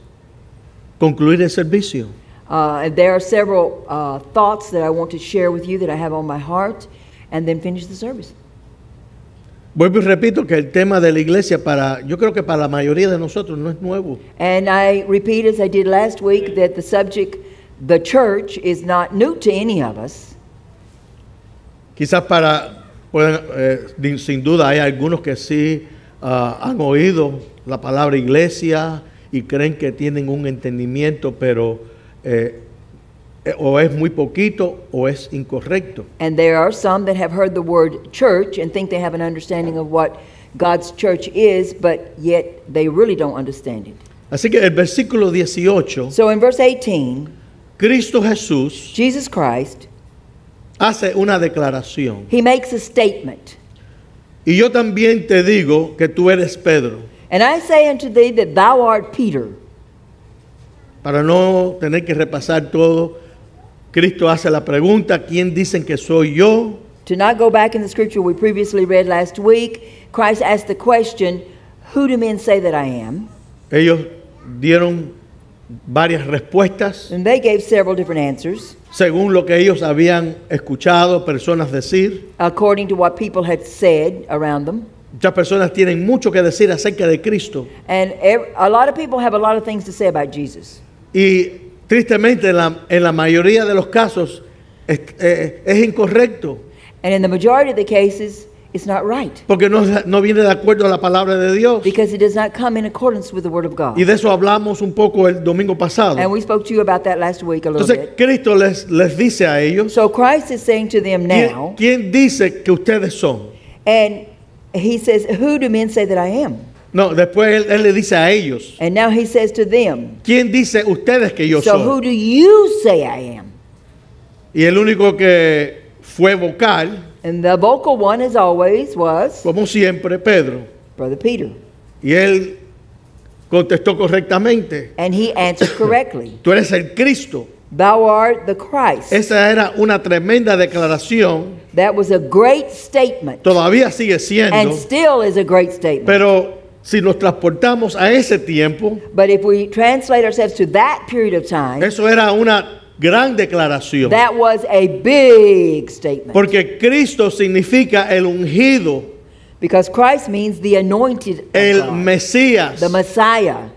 concluir el servicio. Uh, and there are several uh, thoughts that I want to share with you that I have on my heart and then finish the service. Vuelvo y repito que el tema de la iglesia para, yo creo que para la mayoría de nosotros no es nuevo. And I repeat, as I did last week, that the subject, the church, is not new to any of us. Quizás para, pueden, eh, sin duda hay algunos que sí ah, han oído la palabra iglesia y creen que tienen un entendimiento, pero eh, eh, o es muy poquito o es incorrecto. And there are some that have heard the word church and think they have an understanding of what God's church is, but yet they really don't understand it. Así que el versículo 18, So in verse 18, Cristo Jesús Jesus Christ, hace una declaración. he makes a statement. Y yo también te digo que tú eres Pedro. And I say unto thee that thou art Peter. Para no tener que repasar todo, Cristo hace la pregunta, ¿quién dicen que soy yo? To not go back in the scripture we previously read last week, Christ asked the question, Who do men say that I am? Ellos dieron varias respuestas And they gave several different answers según lo que ellos habían escuchado personas decir. according to what people had said around them. Muchas personas tienen mucho que decir acerca de Cristo And a lot of people have a lot of things to say about Jesus. y tristemente en la, en la mayoría de los casos es, eh, es incorrecto And in the majority of the cases, it's not right porque no, no viene de acuerdo a la palabra de Dios. because it does not come in accordance with the Word of God. Y de eso hablamos un poco el domingo pasado. And we spoke to you about that last week a little Entonces bit. Cristo les, les dice a ellos, So Christ is saying to them ¿quién, now, quién dice que ustedes son? and he says, Who do men say that I am? No, después él, él le dice a ellos, And now he says to them, ¿quién dice ustedes que yo So soy? who do you say I am? Y el único que fue vocal, And the vocal one, as always, was como siempre, Pedro. Brother Peter. Y él contestó correctamente, And he answered correctly, tú eres el Cristo. Thou art the Christ. Esa era una tremenda declaración, That was a great statement. todavía sigue siendo, And still is a great statement. pero si nos transportamos a ese tiempo, But if we translate ourselves to that period of time, eso era una gran declaración. that was a big statement. Porque Cristo significa el ungido, Because Christ means the anointed el Mesías. the Messiah.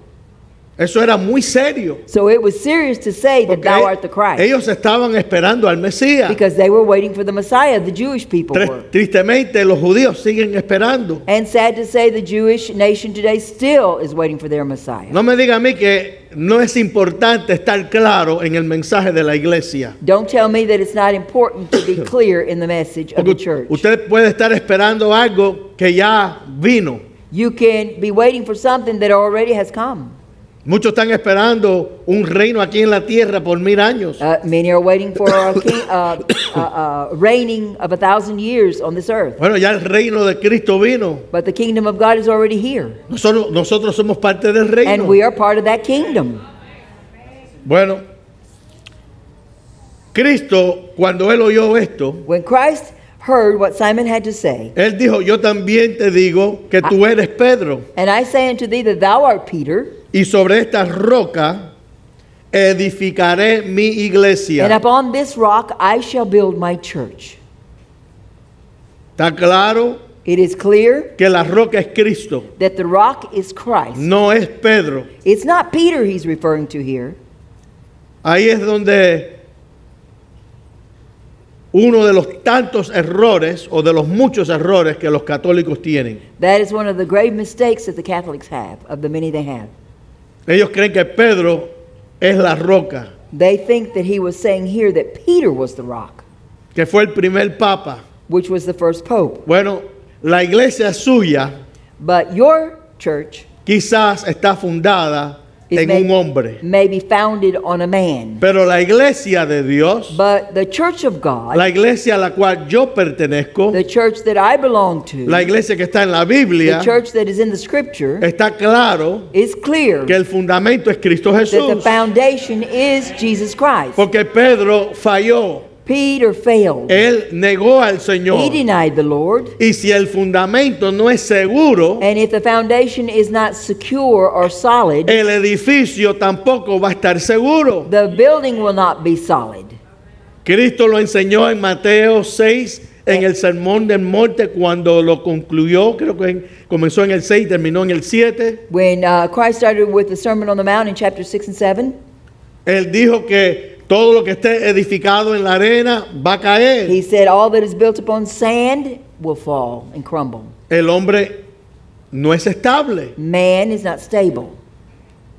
Eso era muy serio. So it was serious to say that thou art the Christ. ellos estaban esperando al Mesías. Because they were waiting for the Messiah, the Jewish people Tres- were. Tristemente los judíos siguen esperando. And sad to say, the Jewish nation today still is waiting for their Messiah. No me diga a mí que no es importante estar claro en el mensaje de la iglesia. Don't tell me that it's not important to be <coughs> clear in the message of the church. usted puede estar esperando algo que ya vino. You can be waiting for something that already has come. Muchos están esperando un reino aquí en la tierra por mil años. Uh, many are waiting for a king, <coughs> uh, uh, reigning of a thousand years on this earth. Bueno, ya el reino de Cristo vino. But the kingdom of God is already here. Nosotros, nosotros somos parte del reino. And we are part of that kingdom. Bueno, Cristo, cuando él oyó esto, When Christ heard what Simon had to say, él dijo, yo también te digo que tú eres Pedro, and I say unto thee that thou art Peter, y sobre esta roca edificaré mi and iglesia. upon this rock I shall build my church. Está claro It is clear que la roca es Cristo, that the rock is Christ. no es Pedro. It's not Peter he's referring to here. Ahí es donde uno de los tantos errores o de los muchos errores que los católicos tienen. That is one of the grave mistakes that the Catholics have, of the many they have. Ellos creen que Pedro es la roca, They think that he was saying here that Peter was the rock, que fue el primer papa. which was the first pope. Bueno, la iglesia suya But your church quizás está fundada en may, un hombre. may be founded on a man. Pero la iglesia de Dios, But the church of God, la iglesia a la cual yo pertenezco, the church that I belong to, la iglesia que está en la the Biblia, church that is in the scripture, está claro is clear que el fundamento es Cristo that the Jesús. foundation is Jesus Christ. Porque Pedro falló. Peter failed. Él negó al He Señor. denied the Lord. Y si el fundamento no es seguro, And if the foundation is not secure or solid, el edificio tampoco va a estar seguro. the building will not be solid. Cristo lo enseñó en Mateo 6, en el Sermón del Monte, cuando lo concluyó, creo que en- comenzó en el 6 y terminó en el 7. When uh, Christ started with the Sermon on the Mount in chapter 6 and 7, Él dijo que todo lo que esté edificado en la arena va a caer. he said, All that is built upon sand will fall and crumble. El hombre no es estable, Man is not stable.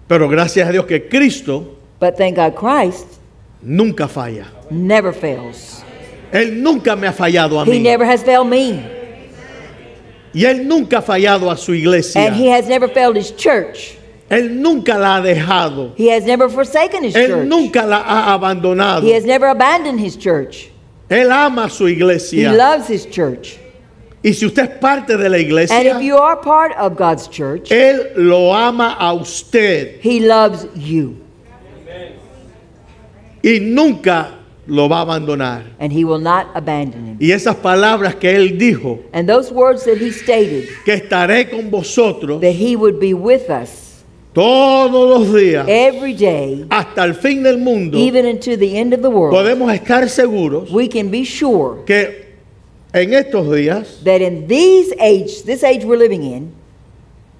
pero gracias a Dios que Cristo But thank God Christ nunca falla. never fails. Él nunca me ha fallado a He mí. never has failed me. Y Él nunca ha fallado a su iglesia. And he has never failed his church. Él nunca la ha dejado. He has never forsaken his Él church. nunca la ha abandonado. He has never abandoned his church. Él ama su He iglesia. loves his church. Y si usted es parte de la And iglesia, if you are part of God's church, Él lo ama a usted he loves you. y nunca lo va a abandonar. And he will not abandon him. Y esas palabras que Él dijo, And those words that he stated, que estaré con vosotros that he would be with us todos los días every day, hasta el fin del mundo, even the end of the world, podemos estar seguros we can be sure que en estos días, that in these age, this age we're living in,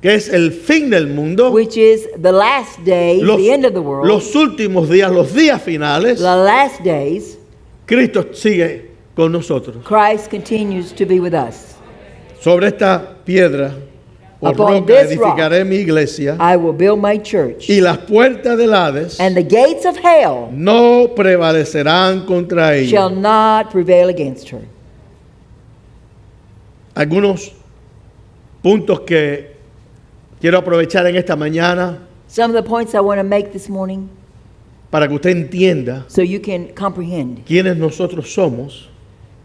que es el fin del mundo, which is the last days, los, the end of the world, los últimos días, los días finales, the last days, Cristo sigue con nosotros. Christ continues to be with us. Sobre esta piedra o Upon roca this rock, edificaré mi iglesia I will build my church, y las puertas del Hades and the gates of hell no prevalecerán contra shall ella. not prevail against her. Algunos puntos que quiero aprovechar en esta mañana Some of the points I want to make this morning para que usted entienda so you can comprehend quiénes nosotros somos.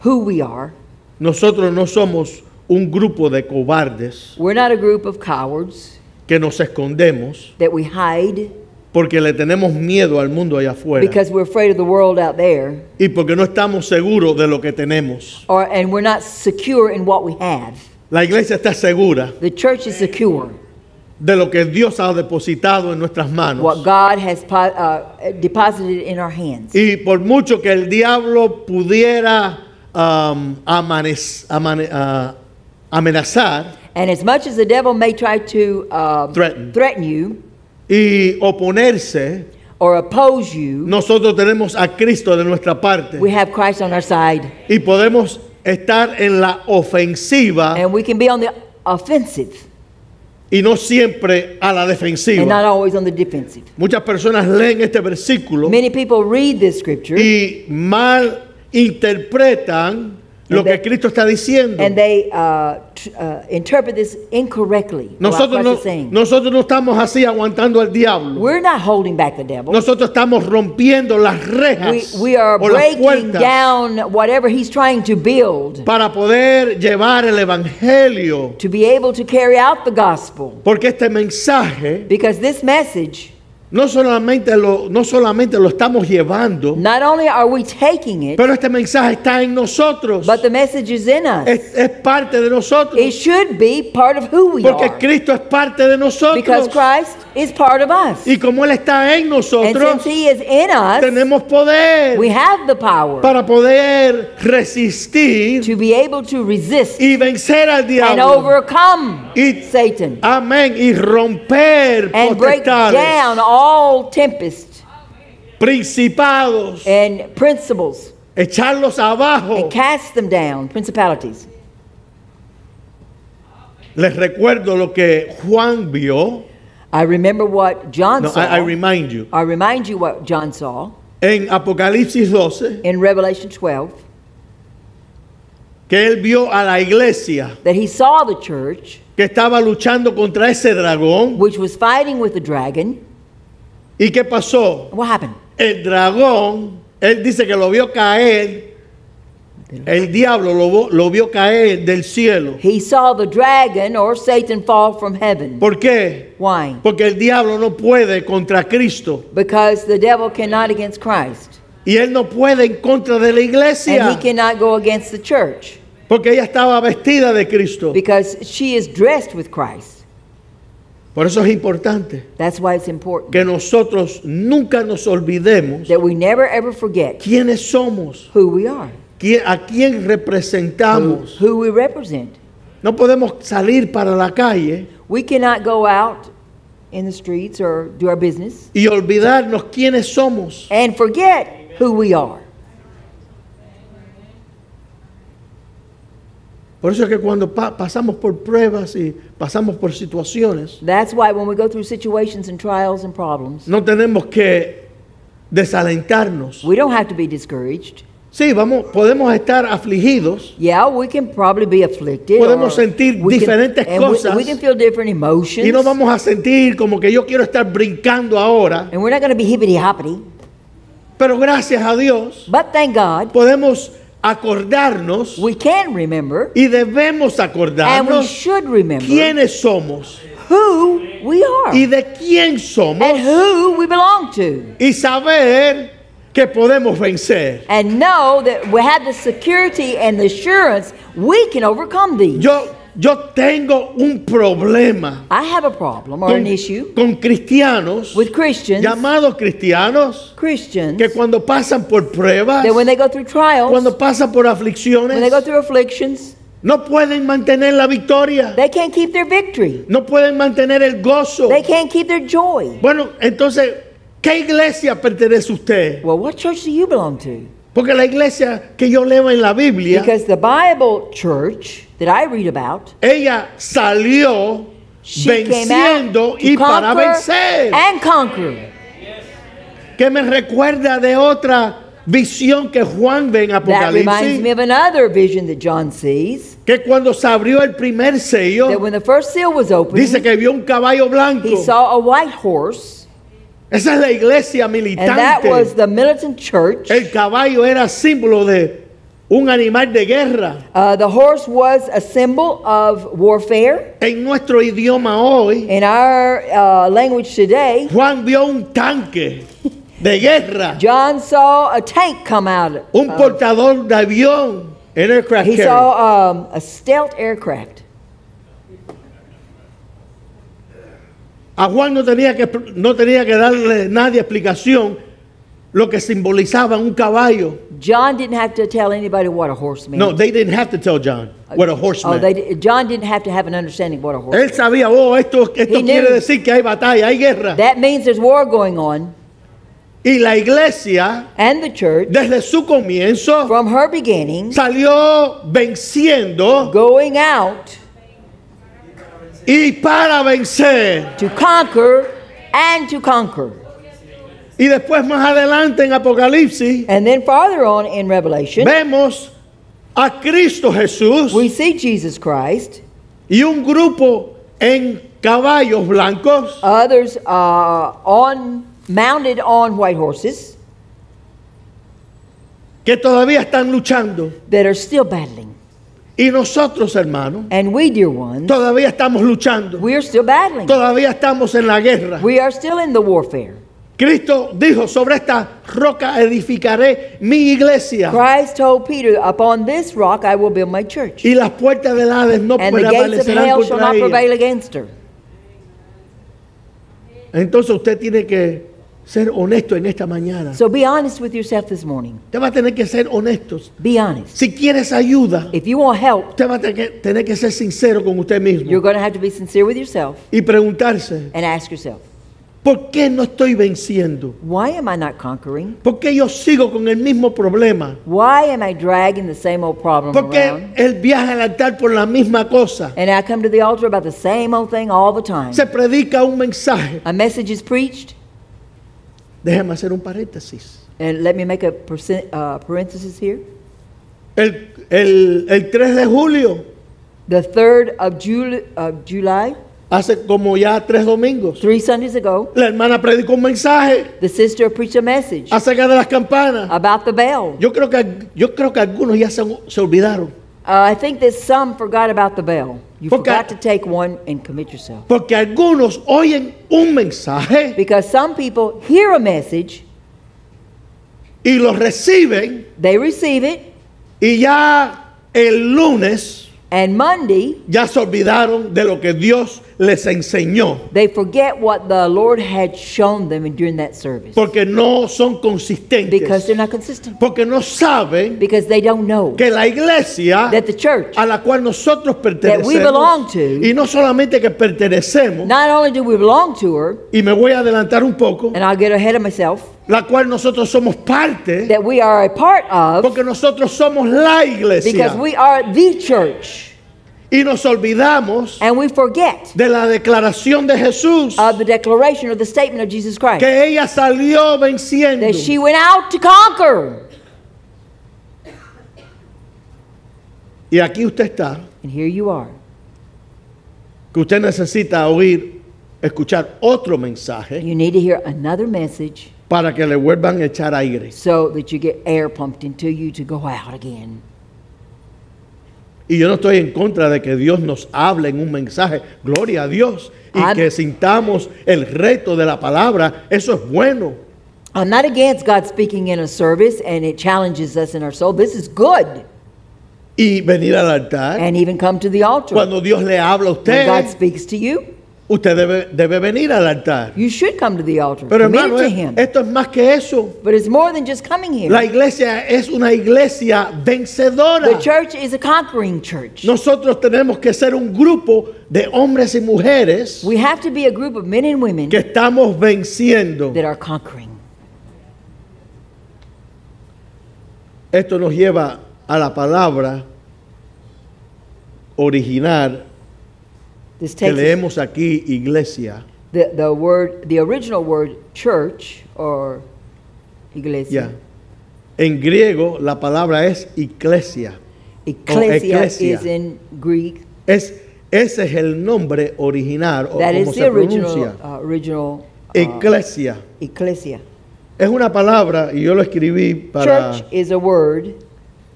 who we are. Nosotros no somos un grupo de cobardes We're not a group of cowards que nos escondemos that we hide porque le tenemos miedo al mundo allá afuera because we're afraid of the world out there, y porque no estamos seguros de lo que tenemos. or and we're not secure in what we have. La iglesia está segura The church is secure. de lo que Dios ha depositado en nuestras manos. What God has po- uh, deposited in our hands. Y por mucho que el diablo pudiera um, amane- ah, amenazar And as much as the devil may try to uh, Threaten. threaten you y oponerse, or oppose you, nosotros tenemos a Cristo de nuestra parte we have Christ on our side, y podemos estar en la ofensiva and we can be on the offensive y no siempre a la and not defensiva. always on the defensive. Muchas personas leen este versículo Many people read this scripture y mal interpretan lo And que they- Cristo está diciendo. and they uh, uh, interpret this incorrectly. Nosotros no, nosotros estamos así aguantando al diablo. We're not holding back the devil. Nosotros estamos rompiendo las We, rejas we are o breaking down whatever he's trying to build para poder llevar el evangelio. to be able to carry out the gospel. Porque este mensaje Because this message, no solamente lo, no solamente lo estamos llevando, not only are we taking it, pero este mensaje está en nosotros. but the message is in us. Es, es parte de nosotros. It should be part of who we Porque are. Cristo es parte de nosotros. Because Christ is part of us. Y como Él está en And nosotros, since He is in us, tenemos poder we have the power para poder resistir to be able to resist y vencer al and diablo. overcome Y, Satan amén. Y romper and break down all tempests principados, and principles echarlos abajo. and cast them down, principalities. Les recuerdo lo que Juan vio. I remember what John No, saw. I, I remind you. I remind you what John saw En Apocalipsis 12, in Revelation 12 que él vio a la iglesia that he saw the church que estaba luchando contra ese dragón which was fighting with the dragon ¿Y qué pasó? What happened? El dragón, él dice que lo vio caer, el diablo lo, lo vio caer del cielo. He saw the dragon or Satan fall from heaven. ¿Por qué? Why? Porque el diablo no puede contra Cristo Because the devil cannot against Christ. y él no puede en contra de la And he iglesia cannot go against the church. porque ella estaba vestida de Cristo. Because she is dressed with Christ. Por eso es importante That's why it's important que nosotros nunca nos olvidemos that we never ever forget quiénes somos, who we are, quién- a quién who, representamos. who we represent. No podemos salir para la calle We cannot go out in the streets or do our business y olvidarnos quiénes somos. and forget who we are. Por eso es que cuando pa- pasamos por pruebas y pasamos por situaciones, That's why when we go through situations and trials and problems, no tenemos que desalentarnos. we don't have to be discouraged. Sí, vamos, podemos estar afligidos, Yeah, we can probably be afflicted. Podemos or sentir we can- diferentes and we- cosas. We, can feel different emotions. y no vamos a sentir como que yo quiero estar brincando ahora, and we're not going to be hippity hoppity. pero gracias a Dios But thank God, podemos acordarnos we can remember y debemos and we acordarnos should remember quiénes somos who we are y de quién somos and who we belong to. y saber que podemos vencer. And know that we have the security and the assurance we can overcome these. Yo, yo tengo un problema I have a problem or con, an issue con cristianos, with Christians, llamados cristianos, Christians, que cuando pasan por pruebas, that when they go through trials, cuando pasan por when they aflicciones, go through afflictions, no pueden mantener la victoria, they can't keep their victory. no pueden mantener el gozo. They can't keep their joy. Bueno, entonces, ¿qué iglesia pertenece usted? Well, what church do you belong to? Porque la iglesia que yo leo en la Biblia, Because the Bible church that I read about, ella salió she came venciendo y para conquer vencer. and conquer. Que me recuerda de otra visión que Juan ve en That reminds me Apocalipsis, of another vision that John sees. que cuando se abrió el primer sello, when the first seal was opened, dice que vio un caballo blanco. he saw a white horse, Esa es la iglesia and that militante. was the militant church. El caballo era símbolo de un animal de guerra. Uh, the horse was a symbol of warfare. En nuestro idioma hoy, In our uh, language today, <laughs> Juan vio un tanque de guerra, John saw a tank come out. un uh, portador de avión, an aircraft he carrier. saw um, a stealth aircraft. A Juan no tenía que no tenía que darle nadie explicación lo que simbolizaba un caballo. John didn't have to tell anybody what a horse meant. No, they didn't have to tell John what a horse oh, meant. they, di- John didn't have to have an understanding of what a horse Él sabía, oh, esto, esto He quiere knew. decir que hay batalla, hay guerra. That means there's war going on. Y la iglesia, And the church, desde su comienzo, from her beginning, salió venciendo going out y para vencer. to conquer and to conquer. Y después más adelante en Apocalipsis And then farther on in Revelation, vemos a Cristo Jesús we see Jesus Christ, y un grupo en caballos blancos others uh, on mounted on white horses que todavía están luchando. that are still battling. Y nosotros, hermanos, And we, dear ones, todavía estamos luchando. we are still battling. Todavía estamos en la guerra. We are still in the warfare. Cristo dijo, sobre esta roca edificaré mi iglesia. Christ told Peter, Upon this rock I will build my church, Y las puertas del Hades no and the gates of prevalecerán hell shall contra not ella. prevail against her. Entonces usted tiene que ser honesto en esta mañana. So be honest with yourself this morning. Usted va a tener que ser honesto. Be honest. Si quieres ayuda, If you want help, usted va a tener que, tener que ser sincero con usted you're mismo going to have to be sincere with yourself y preguntarse, and ask yourself, ¿por qué no estoy venciendo? Why am I not conquering? ¿Por qué yo sigo con el mismo problema? Why am I dragging the same old problem ¿Por qué around? el viaje al altar por la misma cosa? And I come to the altar about the same old thing all the time. Se predica un mensaje. A message is preached, Déjame hacer un paréntesis. and let me make a percent, uh, parenthesis here. El, el, el 3 de julio, The 3rd of, Jul- of July, Hace como ya tres domingos. Three Sundays ago, La hermana predicó un mensaje the sister preached a message acerca de las campanas. about the bell. Yo creo que, yo creo que algunos ya se, se olvidaron. Uh, I think that some forgot about the bell. You Porque- forgot to take one and commit yourself. Porque algunos oyen un mensaje Because some people hear a message, y lo reciben they receive it, y ya el lunes and Monday ya se olvidaron de lo que Dios les enseñó. they forget what the Lord had shown them during that service. Porque no son consistentes. Because they're not consistent. Porque no saben Because they don't know que la iglesia that the church a la cual nosotros that we belong pertenecemos to, y no solamente que pertenecemos not only do we belong to her, y me voy a adelantar un poco and I'll get ahead of myself, la cual nosotros somos parte that we are a part of porque nosotros somos la iglesia because we are the church. y nos olvidamos And we forget de la declaración de Jesús of the declaration or the statement of Jesus Christ que ella salió venciendo that she went out to conquer. y aquí usted está And here you are. que usted necesita oír escuchar otro mensaje You need to hear another message para que le vuelvan a echar aire so that you get air pumped into you to go out again. Y yo no estoy en contra de que Dios nos hable en un mensaje, gloria a Dios, y I'm- que sintamos el reto de la palabra, eso es bueno. I'm not against God speaking in a service and it challenges us in our soul. This is good. Y venir al altar, And even come to the altar. cuando Dios le habla a When God usted, speaks to you, usted debe, debe venir al altar. you should come to the altar. Pero Commit hermano, to Him. esto es más que eso. But it's more than just coming here. La iglesia es una iglesia vencedora. the church is a conquering church. Nosotros tenemos que ser un grupo de hombres y mujeres We have to be a group of men and women que estamos venciendo. that are conquering. Esto nos lleva a la palabra original This que takes leemos aquí, iglesia. the, the word, the original word church or iglesia. Ya. En griego la palabra es iglesia. Ecclesia, ecclesia. is in Greek. Es, ese es el nombre original o That como is se the original, pronuncia. uh, original uh, Iglesia. ecclesia. Es una palabra, y yo lo escribí para... Church is a word,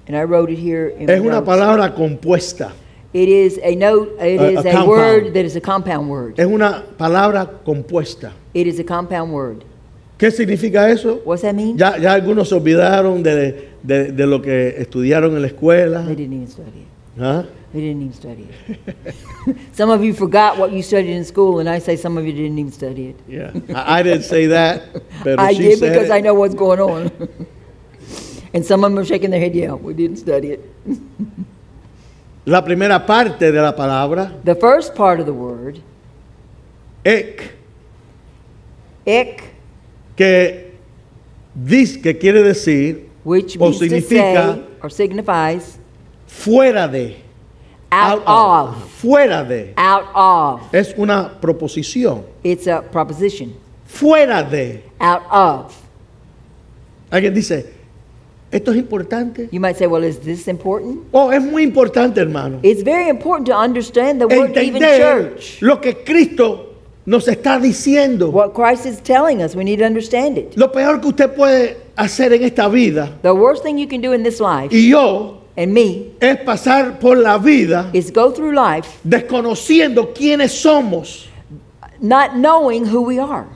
and I wrote it here in Es una palabra compuesta. It is a note. It A- is a a, word that is a compound word. Es una palabra compuesta. It is a compound word. ¿Qué significa eso? What's that mean? Ya, ya algunos se olvidaron de, de- de lo que estudiaron en la escuela. They didn't even study it. ¿Ah? They didn't even study it. <laughs> some of you forgot what you studied in school, and I say some of you didn't even study it. Yeah. I, I didn't say that, <laughs> pero I she did because it. I know what's going on. <laughs> and some of them are shaking their head, yeah, we didn't study it. La primera parte de la palabra, The first part of the word, ek, ek, que dice que quiere decir which o significa say or signifies fuera de, out, of, fuera de. out of. Es una proposición. It's a proposition. Fuera de. Out of. Alguien dice, ¿esto es importante? You might say, well, is this important? Oh, es muy importante, hermano. It's very important to understand the word even church. lo que Cristo nos está diciendo. What Christ is telling us, we need to understand it. Lo peor que usted puede hacer en esta vida, The worst thing you can do in this life, y yo, and me, es pasar por la vida is go through life desconociendo quiénes somos. not knowing who we are.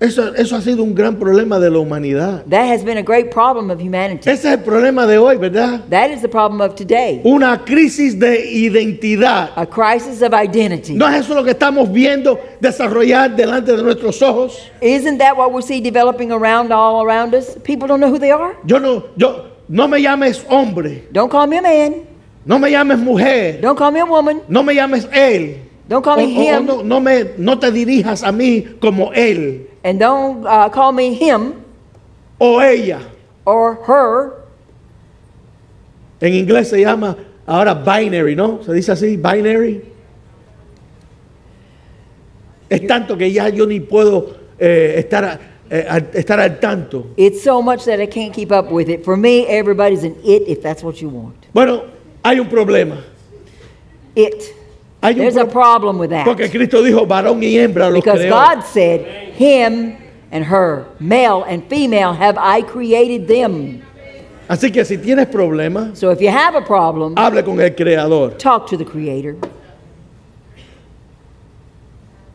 Eso, eso ha sido un gran problema de la humanidad. That has been a great problem of humanity. Ese es el problema de hoy, ¿verdad? That is the problem of today. Una crisis de identidad. A crisis of identity. ¿No es eso lo que estamos viendo desarrollar delante de nuestros ojos? Isn't that what we see developing around all around us? People don't know who they are. Yo no, yo, no me llames hombre, Don't call me a man. no me llames mujer, Don't call me a woman. no me llames él. Don't call O- me o- o him. no, no me, no te dirijas a mí como él And don't uh, call me him o ella. or her. En inglés se llama ahora binary, ¿no? Se dice así, binary. Es tanto que ya yo ni puedo eh, estar, eh, estar al tanto. It's so much that I can't keep up with it. For me, everybody's an it if that's what you want. Bueno, hay un problema. It. Hay un There's a pro- problem with that. Porque Cristo dijo varón y hembra los Because creó. God said, Him and her, male and female, have I created them. Así que si tienes problemas, So if you have a problem, hable con el creador. talk to the Creator.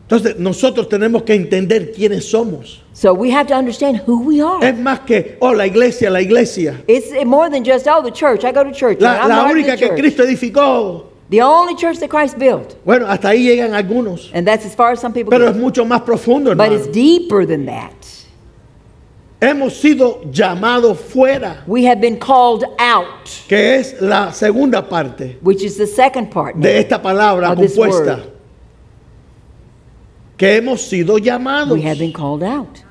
Entonces nosotros tenemos que entender quiénes somos. So we have to understand who we are. Es más que, oh, la iglesia, la iglesia. It's more than just, oh, the church. I go to church. La, I'm la part of única the que church. Cristo edificó. The only church that Christ built. Bueno, hasta ahí llegan algunos. And that's as far as some people Pero es mucho más profundo, But it's deeper than that. Hemos sido llamados fuera, We have been called out, que es la segunda parte which is the second part de esta palabra compuesta. Que hemos sido llamados. We have been called out.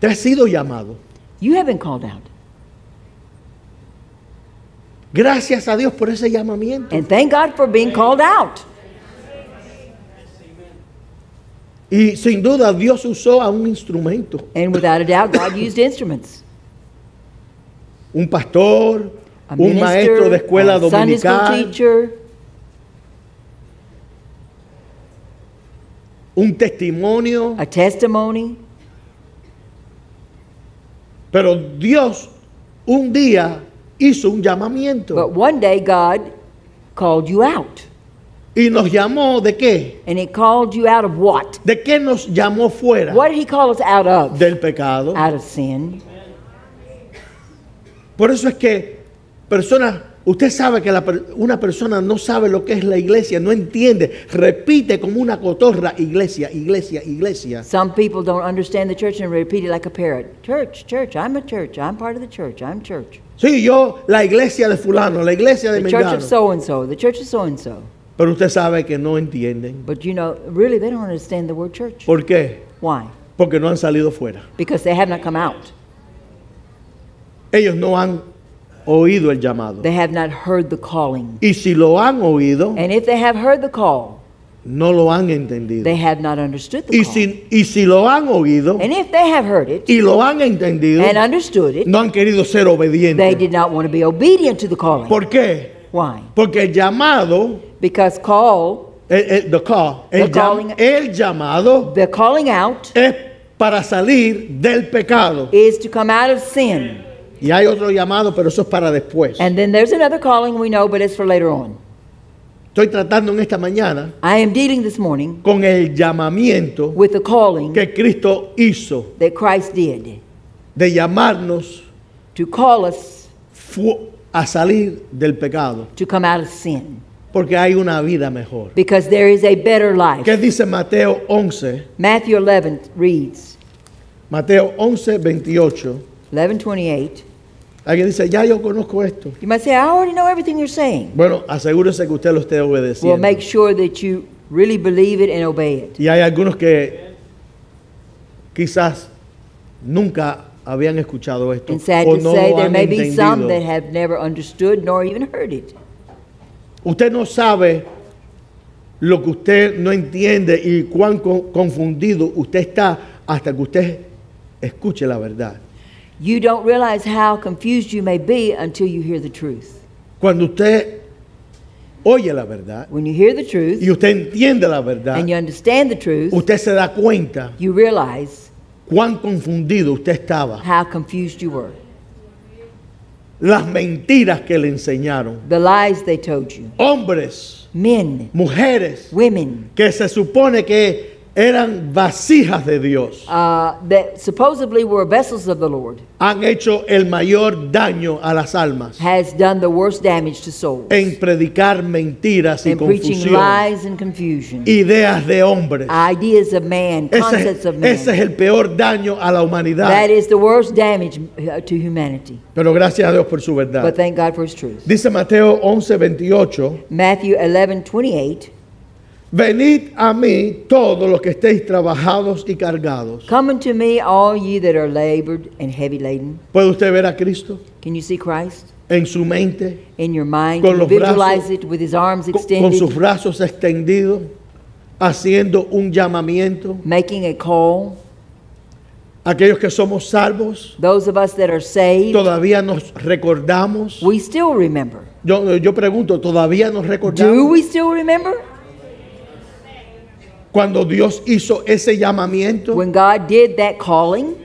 Te has sido llamado. You have been called out. Gracias a Dios por ese llamamiento. And thank God for being called out. Y sin duda Dios usó a un instrumento. And without a doubt, God used instruments. <clears throat> Un pastor, A un minister, maestro de escuela dominical, teacher, un testimonio. a testimony. Pero Dios un día hizo un llamamiento. But one day God called you out. ¿Y nos llamó de qué? And He called you out of what? ¿De qué nos llamó fuera? What did He call us out of? Del pecado. Out of sin. Por eso es que personas, usted sabe que la una persona no sabe lo que es la iglesia, no entiende, repite como una cotorra, iglesia, iglesia, iglesia. Some people don't understand the church and repeat it like a parrot. Church, church, I'm a church. I'm part of the church. I'm church. Sí, yo, la iglesia de fulano, la iglesia de The church of so and so. The church of so and so. Pero usted sabe que no entienden. But you know, really, they don't understand the word church. ¿Por qué? Why? Porque no han salido fuera. Because they have not come out. Ellos no han oído el llamado. They have not heard the calling. Y si lo han oído, And if they have heard the call, no lo han entendido. they have not understood the Y call. si, y si lo han oído And if they have heard it y lo han entendido, and understood it, no han querido ser they obedientes. did not want to be obedient to the calling. ¿Por qué? Why? Porque el llamado, Because call, el, el- the call, el, The calling- llam- el llamado the calling out, es para salir del pecado. is to come out of sin. Y hay otro llamado, pero eso es para después. And then there's another calling we know, but it's for later on. Estoy tratando en esta mañana I am dealing this morning con el llamamiento with the calling que Cristo hizo that Christ did de llamarnos to call us a salir del pecado, to come out of sin. porque hay una vida mejor. Because there is a better life. ¿Qué dice Mateo 11? Matthew 11 reads, Mateo 11, 28. 11:28. Alguien dice, ya yo conozco esto. You might say, I already know everything you're saying. Bueno, asegúrese que usted lo esté Well, obedeciendo. make sure that you really believe it and obey it. Y hay algunos que quizás nunca habían escuchado esto And sad o to no say, lo there han may be some entendido. that have never understood nor even heard it. Usted no sabe lo que usted no entiende y cuán co- confundido usted está hasta que usted escuche la verdad. You don't realize how confused you may be until you hear the truth. Cuando usted oye la verdad When you hear the truth y usted entiende la verdad, and you understand the truth, usted se da cuenta you realize cuán confundido usted estaba. how confused you were. Las mentiras que le enseñaron. The lies they told you. Hombres, Men, mujeres women, que se supone que eran vasijas de Dios, uh, that supposedly were vessels of the Lord, han hecho el mayor daño a las almas has done the worst damage to souls. en predicar mentiras y And confusión, lies and confusion. ideas de hombres. Ideas of man, Ese, concepts of man. ese es el peor daño a la humanidad. That is the worst damage uh, to humanity. Pero gracias a Dios por su verdad. But thank God for his truth. Dice Mateo 11, 28. Matthew 11, 28. Venid a mí todos los que estéis trabajados y cargados. Come unto me, all ye that are labored and heavy laden. ¿Puede usted ver a Cristo Can you see Christ en su mente in your mind? Con los visualize brazos- it with his arms con, con extended, sus brazos extendidos, haciendo un llamamiento? making a call? Aquellos que somos salvos, those of us that are saved, todavía nos recordamos. we still remember. Yo, yo pregunto, ¿todavía nos Do recordamos we still remember? Cuando Dios hizo ese llamamiento? When God did that calling,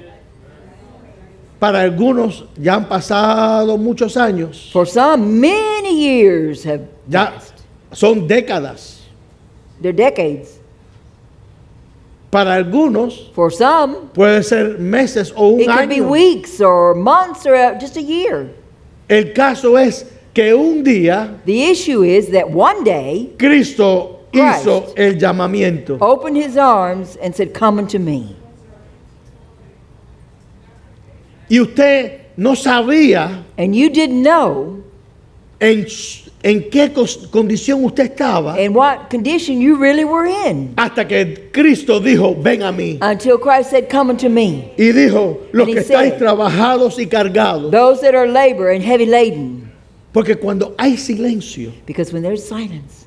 Para algunos ya han pasado muchos años, for some, many years have ya son décadas. they're decades. Para algunos For some, puede ser meses o un it could be año. weeks or months or uh, just a year. El caso es que un día The issue is that one day, Cristo Christ. hizo el llamamiento. opened his arms and said, Come unto me. Y usted no sabía And you didn't know en, en qué condición usted estaba in what condition you really were in hasta que Cristo dijo, ven a mí. until Christ said, Come unto me. Y dijo, los And que estáis said, trabajados y cargados. Those that are labor and heavy laden. Porque cuando hay silencio, Because when there's silence,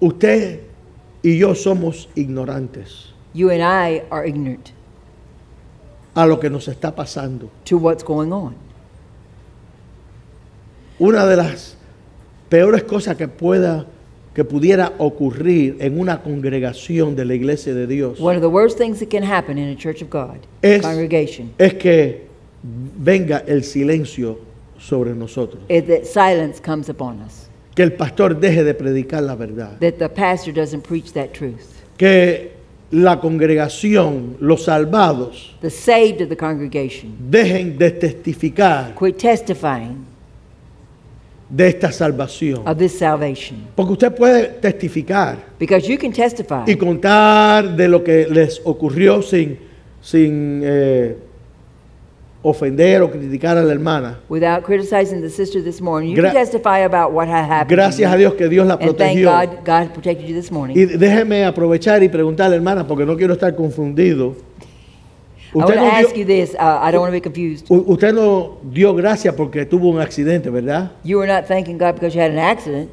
usted y yo somos ignorantes you and I are ignorant a lo que nos está pasando. to what's going on. Una de las peores cosas que pueda que pudiera ocurrir en una congregación de la iglesia de Dios One of the worst things that can happen in a church of God, Es- congregation, es que venga el silencio sobre nosotros, is that silence comes upon us. Que el pastor deje de predicar la verdad, That the pastor doesn't preach that truth. que la congregación, los salvados, The saved of the congregation dejen de testificar quit testifying de esta salvación. of this salvation. Porque usted puede testificar Because you can testify y contar de lo que les ocurrió sin, sin eh, ofender o criticar a la hermana. without criticizing the sister this morning. You Gra- can testify about what had happened. Gracias a Dios que Dios la And thank protegió. God, God protected you this morning. Y déjeme aprovechar y preguntarle, hermana, porque no quiero estar confundido. I want Usted to no, ask dio, you this. Uh, I don't want to be confused. usted no dio gracias porque tuvo un accidente, ¿verdad? You were not thanking God because you had an accident.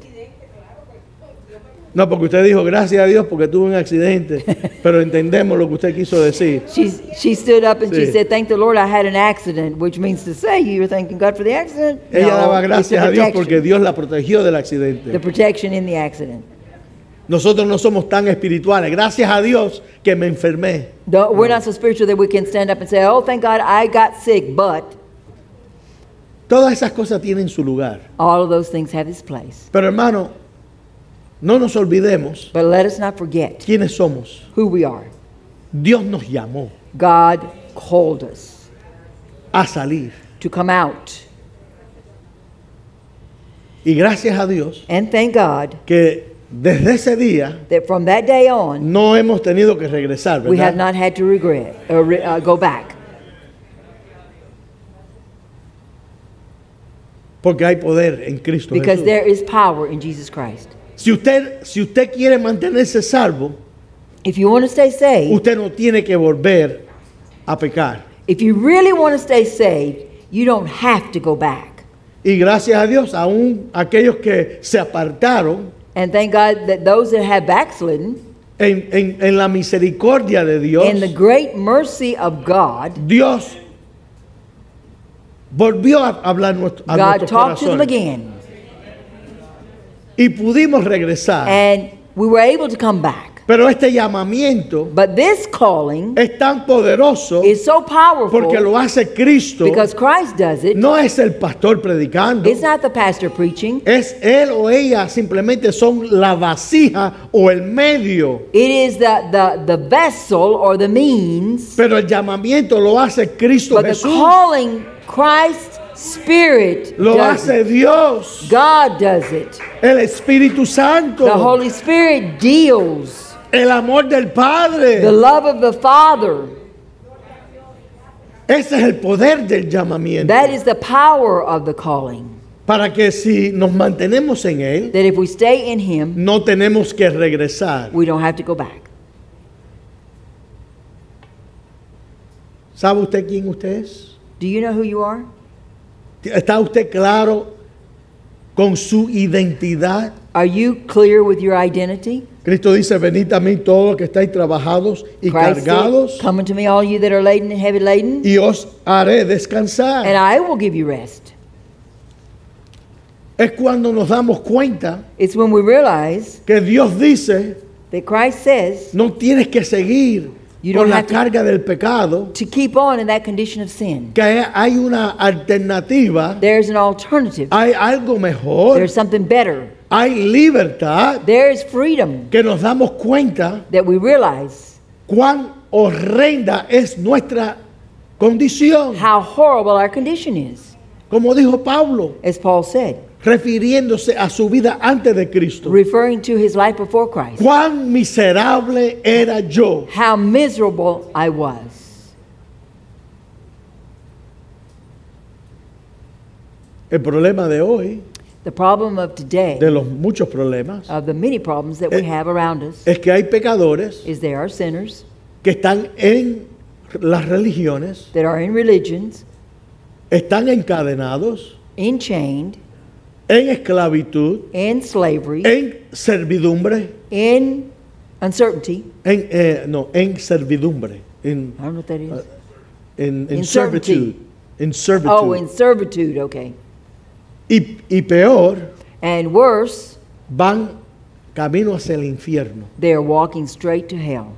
No, porque usted dijo gracias a Dios porque tuvo un accidente, <laughs> pero entendemos lo que usted quiso decir. She, she stood up and she said, Thank the Lord I had an accident, which means to say you're thanking God for the accident. Ella No, daba the gracias a Dios porque Dios la protegió del The accidente. protection in the accident. Nosotros no somos tan espirituales. Gracias a Dios que me enfermé. No, we're not so spiritual that we can stand up and say, Oh, thank God I got sick, but Todas esas cosas tienen su lugar. all of those things have its place. Pero hermano, no nos olvidemos But let us not forget quiénes somos. who we are. Dios nos llamó God called us a salir. to come out. Y gracias a Dios And thank God que desde ese día that from that day on, no hemos tenido que regresar, we have ¿verdad? not had to regret or re- uh, go back Porque hay poder en Cristo because Jesús. there is power in Jesus Christ. Si usted, si usted quiere mantenerse salvo, If you want to stay saved, usted no tiene que volver a pecar. if you really want to stay saved, you don't have to go back. Y gracias a Dios, aún aquellos que se apartaron And thank God that those that have backslidden, en, en- en la misericordia de Dios, in the great mercy of God, Dios volvió a hablar nuestro, a God nuestros talked to them again, Y pudimos regresar. and we were able to come back. Pero este llamamiento But this calling es tan poderoso is so powerful porque lo hace Cristo. because Christ does it. No es el pastor predicando. It's not the pastor preaching. Es él o ella simplemente son la vasija o el medio. It is the, the, the vessel or the means, Pero el llamamiento lo hace Cristo but the Jesús. calling, Christ's Spirit Lo does hace it. Dios. God does it. El Espíritu Santo. The Holy Spirit deals. El amor del Padre. The love of the Father. Ese es el poder del llamamiento. That is the power of the calling. Para que si nos mantenemos en Él, That if we stay in Him, no tenemos que regresar. we don't have to go back. ¿Sabe usted quién usted es? Do you know who you are? ¿Está usted claro con su identidad? Are you clear with your identity? Cristo dice, venid a mí todos los que estáis trabajados y Christ said, cargados, Come unto me, all you that are laden and heavy laden, y os haré descansar. and I will give you rest. Es cuando nos damos cuenta It's when we realize que Dios dice, that Christ says no tienes que seguir You con don't la have carga del pecado, to keep on in that condition of sin. que hay- una alternativa, There's an alternative. hay algo mejor, There's something better. hay libertad, There's freedom que nos damos cuenta that we realize cuán horrenda es nuestra condición. how horrible our condition is. Como dijo Pablo, As Paul said, refiriéndose a su vida antes de Cristo. referring to his life before Christ, Cuán miserable era yo. how miserable I was. El problema de hoy, The problem of today, de los muchos problemas, of the many problems that we Eh, have around us, es que hay pecadores is there are sinners que están en las religiones, that are in religions, están encadenados, enchained, en esclavitud, in slavery, en servidumbre, in uncertainty. en, eh, no, en servidumbre, en, I don't know what that is. en, en In servitude, en servitude. oh, in servitude, okay. y, y peor, And worse, van camino hacia el infierno. they are walking straight to hell.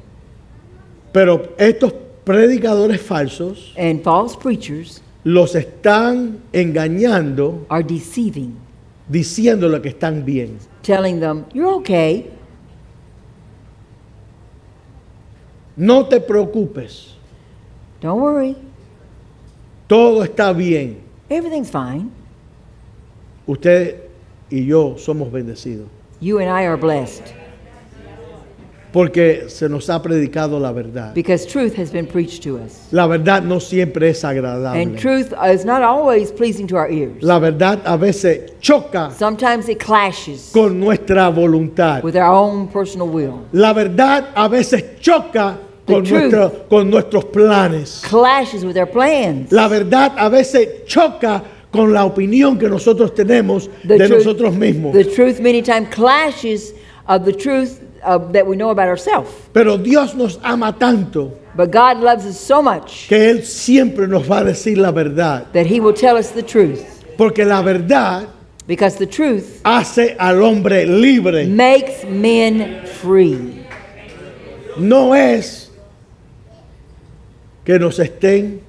Pero estos predicadores falsos And false preachers los están engañando, are deceiving, diciéndole que están bien. telling them, you're okay. No te preocupes, Don't worry. todo está bien. Everything's fine. Usted y yo somos bendecidos You and I are blessed porque se nos ha predicado la verdad. because truth has been preached to us. La verdad no siempre es And agradable. truth is not always pleasing to our ears. La verdad a veces choca Sometimes it clashes con nuestra voluntad. with our own personal will, La verdad a veces choca con, The truth. nuestro- con nuestros planes. clashes with our plans. La verdad a veces choca con la opinión que nosotros tenemos The de truth- nosotros mismos. The truth many times clashes of the truth of, that we know about ourselves. Pero Dios nos ama tanto But God loves us so much que Él siempre nos va a decir la verdad. that He will tell us the truth. Porque la verdad Because the truth hace al hombre libre. makes men free. No es que nos estén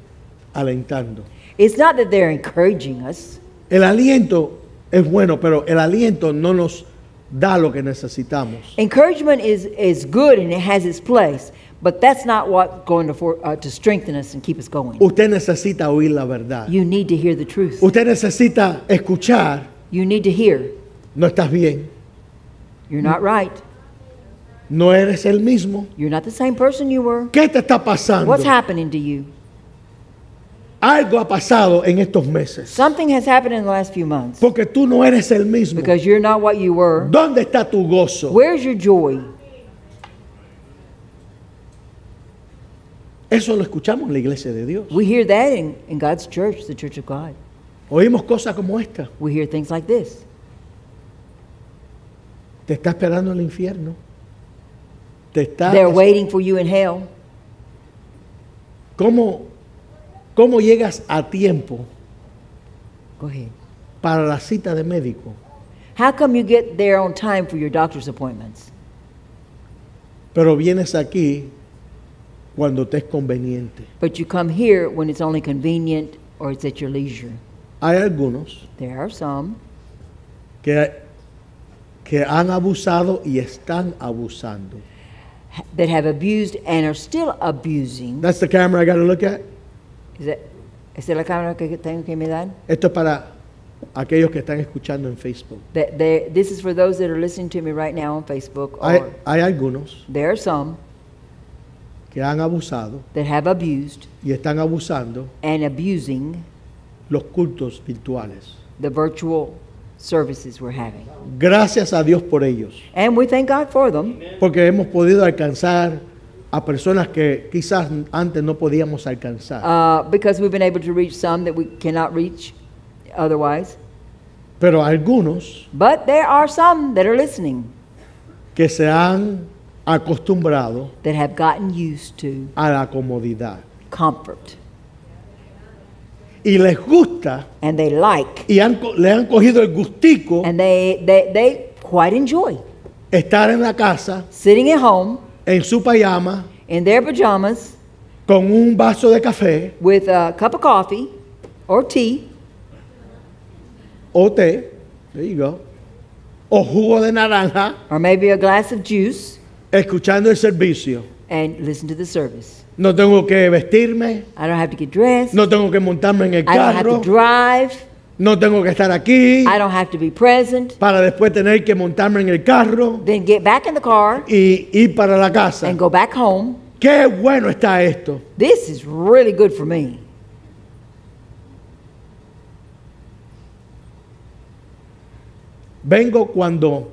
alentando. It's not that they're encouraging us. El aliento es bueno, pero el aliento no nos da lo que necesitamos. Encouragement is, is good and it has its place, but that's not what's going to, for, uh, to strengthen us and keep us going. Usted necesita oír la verdad. You need to hear the truth. Usted necesita escuchar, You need to hear no estás bien, you're not right. no eres el mismo. You're not the same person you were. ¿Qué te está pasando? What's happening to you? Algo ha pasado en estos meses. Something has happened in the last few months Porque tú no eres el mismo. because you're not what you were. ¿Dónde está tu gozo? Where's your joy? Eso lo escuchamos en la iglesia de Dios. We hear that in, in God's church, the church of God. Oímos cosas como esta. We hear things like this. Te está esperando el infierno. Te está They're waiting for you in hell. ¿Cómo, ¿Cómo llegas a tiempo Go para la cita de médico? How come you get there on time for your doctor's appointments? Pero vienes aquí cuando te es conveniente. But you come here when it's only convenient or it's at your leisure. Hay algunos There are some que, que han abusado y están abusando. that have abused and are still abusing. That's the camera I got to look at. ¿Esa es la cámara que tengo que mirar? Esto es para aquellos que están escuchando en Facebook. This is for those that are listening to me right now on Facebook. Hay, Or hay algunos there are some que han abusado that have abused y están abusando and abusing los cultos virtuales. the virtual services we're having. Gracias a Dios por ellos, And we thank God for them porque hemos podido alcanzar a personas que quizás antes no podíamos alcanzar. uh, because we've been able to reach some that we cannot reach otherwise. Pero algunos But there are some that are listening que se han acostumbrado that have gotten used to a la comodidad comfort y les gusta and they like y han le han cogido el gustico and they, they, they quite enjoy estar en la casa sitting at home en su pijama in their pajamas con un vaso de café with a cup of coffee or tea o té, there you go, o jugo de naranja, or maybe a glass of juice escuchando el servicio. and listen to the service. No tengo que vestirme, I don't have to get dressed. no tengo que montarme en el I don't have carro, to drive. No tengo que estar aquí I don't have to be present. para después tener que montarme en el carro Then get back in the car y ir para la casa. and go back home. Qué bueno está esto. This is really good for me. Vengo cuando,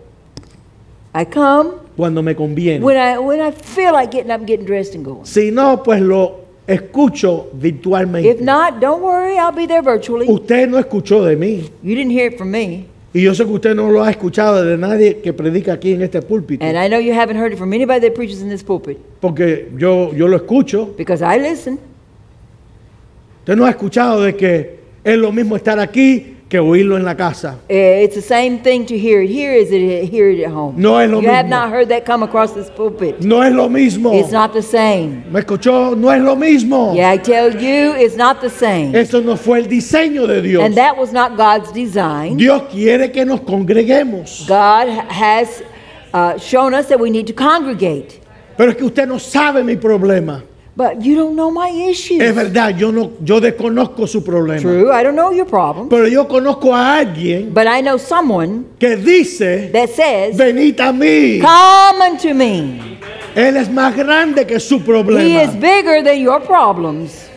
I come cuando me conviene. when I when I feel like getting up and getting dressed and going. Si no, pues lo escucho virtualmente. If not, don't worry, I'll be there virtually. Usted no escuchó de mí. You didn't hear it from me. Y yo sé que usted no lo ha escuchado de nadie que predica aquí en este púlpito. And I know you haven't heard it from anybody that preaches in this pulpit Porque yo, yo lo escucho. because I listen. Usted no ha escuchado de que es lo mismo estar aquí que oírlo en la casa. Uh, It's the same thing to hear it here as it hear it at home. No es lo you have mismo. not heard that come across this pulpit. No es lo mismo. It's not the same. ¿Me escuchó? No es lo mismo. Yeah, I tell you, it's not the same. Eso no fue el diseño de Dios. And that was not God's design. Dios quiere que nos congreguemos. God ha- has uh, shown us that we need to congregate. Pero es que usted no sabe mi problema. But you don't know my issues. Es verdad, yo no, yo desconozco su problema. True, I don't know your problem. Pero yo conozco a alguien But I know someone que dice, that says, venid a mí. Come unto me. Él es más grande que su He problema. is bigger than your problems.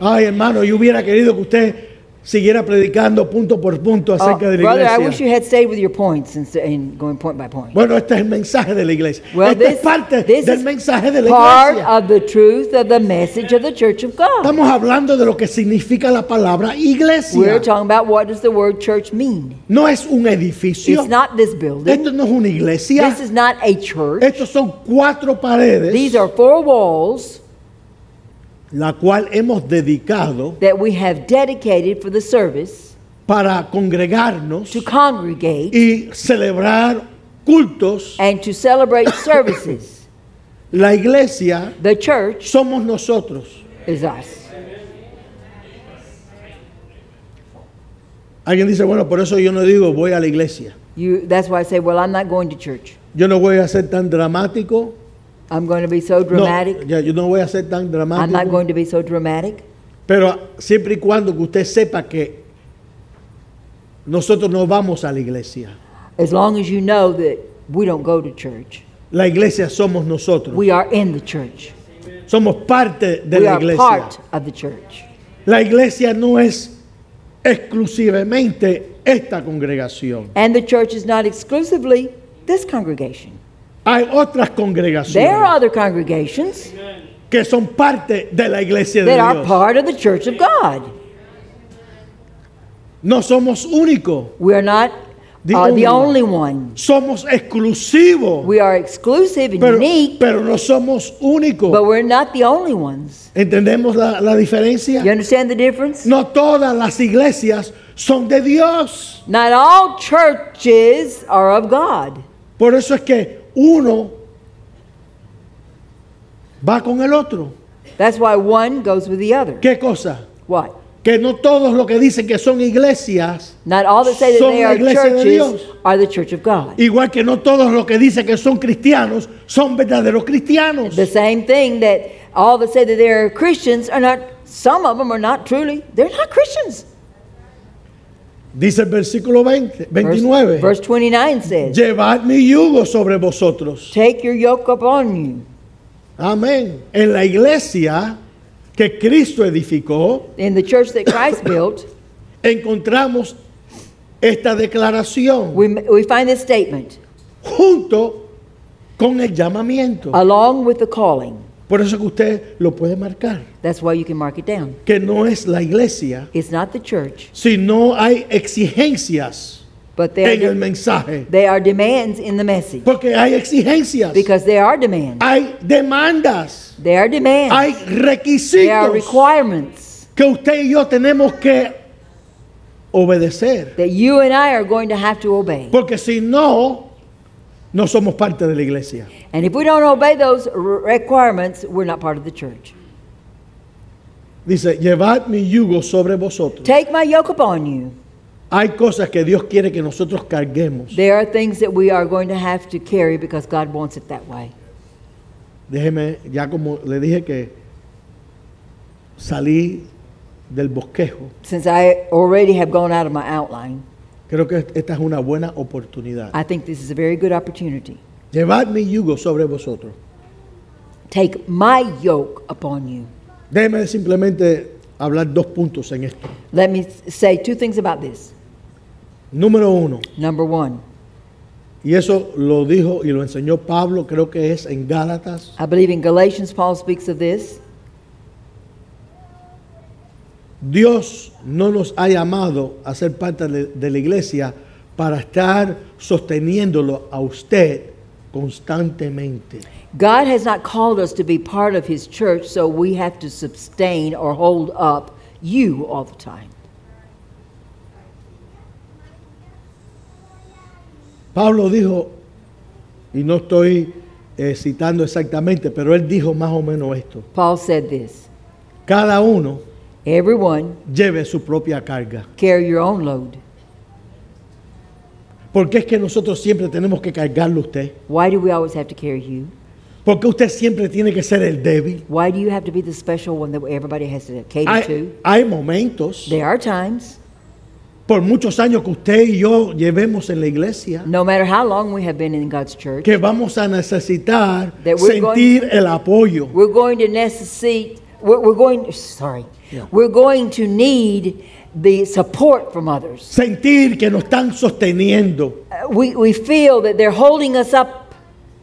Ay, hermano, yo hubiera querido que usted siguiera predicando punto por punto Oh, acerca de la brother, I wish iglesia. you had stayed with your points instead and going point by point. Bueno, este es el mensaje de la iglesia. Well, este es this- parte this del mensaje de la Part iglesia. of the truth of the message of the Church of God. Estamos hablando de lo que significa la palabra We're iglesia. talking about what does the word church mean. No es un edificio. It's not this building. Esto no es una iglesia. This is not a church. Estos son cuatro paredes, These are four walls la cual hemos dedicado that we have dedicated for the service para congregarnos to congregate y celebrar cultos. <coughs> and to celebrate <coughs> services. La iglesia The church somos nosotros. is us. Alguien dice, bueno, por eso yo no digo voy a la iglesia. You, that's why I say, well, I'm not going to church. Yo no voy a ser tan dramático. I'm going to be so No, dramatic. ya, yo no voy a ser tan I'm not going to be so dramatic. Pero siempre y cuando que usted sepa que nosotros no vamos a la iglesia. As long as you know that we don't go to church, La iglesia somos nosotros. we are in the church. Somos parte de we la are part of the church. La iglesia no es exclusivamente esta congregación. And the church is not exclusively this congregation. Hay otras There are congregaciones other congregations que son parte de la iglesia de that are Dios. part of the church of God. No somos únicos. We are not The uh, the only only one. Somos exclusivos. We are exclusive and Pero, unique, pero no somos únicos. but we're not the only ones. ¿Entendemos la, la diferencia? You understand the difference? No todas las iglesias son de Dios. Not all churches are of God. Por eso es que uno va con el otro. That's why one goes with the other. ¿Qué cosa? What? Que no todos los que dicen que son iglesias, Not all that say that Son they are iglesia de churches Dios. are the church of God. igual que no todos los que dicen que son cristianos, son verdaderos cristianos. The same thing that all that say that they're Christians are not, some of them are not truly, they're not Christians. Dice el versículo 20, Verse, 29. verse 29 says, Llevad mi yugo sobre vosotros. Take your yoke upon you. Amén. En la iglesia que Cristo edificó, In the church that Christ built, <coughs> encontramos esta declaración we, we find this statement junto con el llamamiento. along with the calling. Por eso que usted lo puede marcar. That's why you can mark it down. Que no es la iglesia, It's not the church, si no hay exigencias but there en el are, mensaje. there are demands in the message. Porque hay exigencias, Because there are demands. hay demandas, There are demands. hay There are requisitos requirements que usted y yo tenemos que obedecer. that you and I are going to have to obey. Porque si no, no somos parte de la iglesia. And if we don't obey those requirements, we're not part of the church. Dice, llevad mi yugo sobre vosotros. Take my yoke upon you. Hay cosas que Dios quiere que nosotros carguemos. There are things that we are going to have to carry because God wants it that way. Déjeme, ya como le dije que salí del bosquejo, Since I already have gone out of my outline, creo que esta es una buena oportunidad. I think this is a very good opportunity. Llevad mi yugo sobre vosotros. Take my yoke upon you. Déjeme simplemente hablar dos puntos en esto. Let me say two things about this. Número uno, Number one, y eso lo dijo y lo enseñó Pablo, creo que es en Gálatas, I believe in Galatians, Paul speaks of this. Dios no nos ha llamado a ser parte de, la iglesia para estar sosteniéndolo a usted constantemente. God has not called us to be part of his church, so we have to sustain or hold up you all the time. Pablo dijo, y no estoy eh, citando exactamente, pero él dijo más o menos esto. Paul said this Cada uno Everyone lleve su propia carga. carry your own load. ¿Por qué es que nosotros siempre tenemos que cargarlo usted? Why do we always have to carry you? ¿Por qué usted siempre tiene que ser el débil? Why do you have to be the special one that everybody has to cater Hay, to? hay momentos, There are times, por muchos años que usted y yo llevemos en la iglesia, no matter how long we have been in God's church, que vamos a necesitar we're going- sentir el apoyo. we're going to necessitate, we're, we're going, sorry, we're going to need the support from others. Sentir que nos están sosteniendo. Uh, We, we feel that they're holding us up.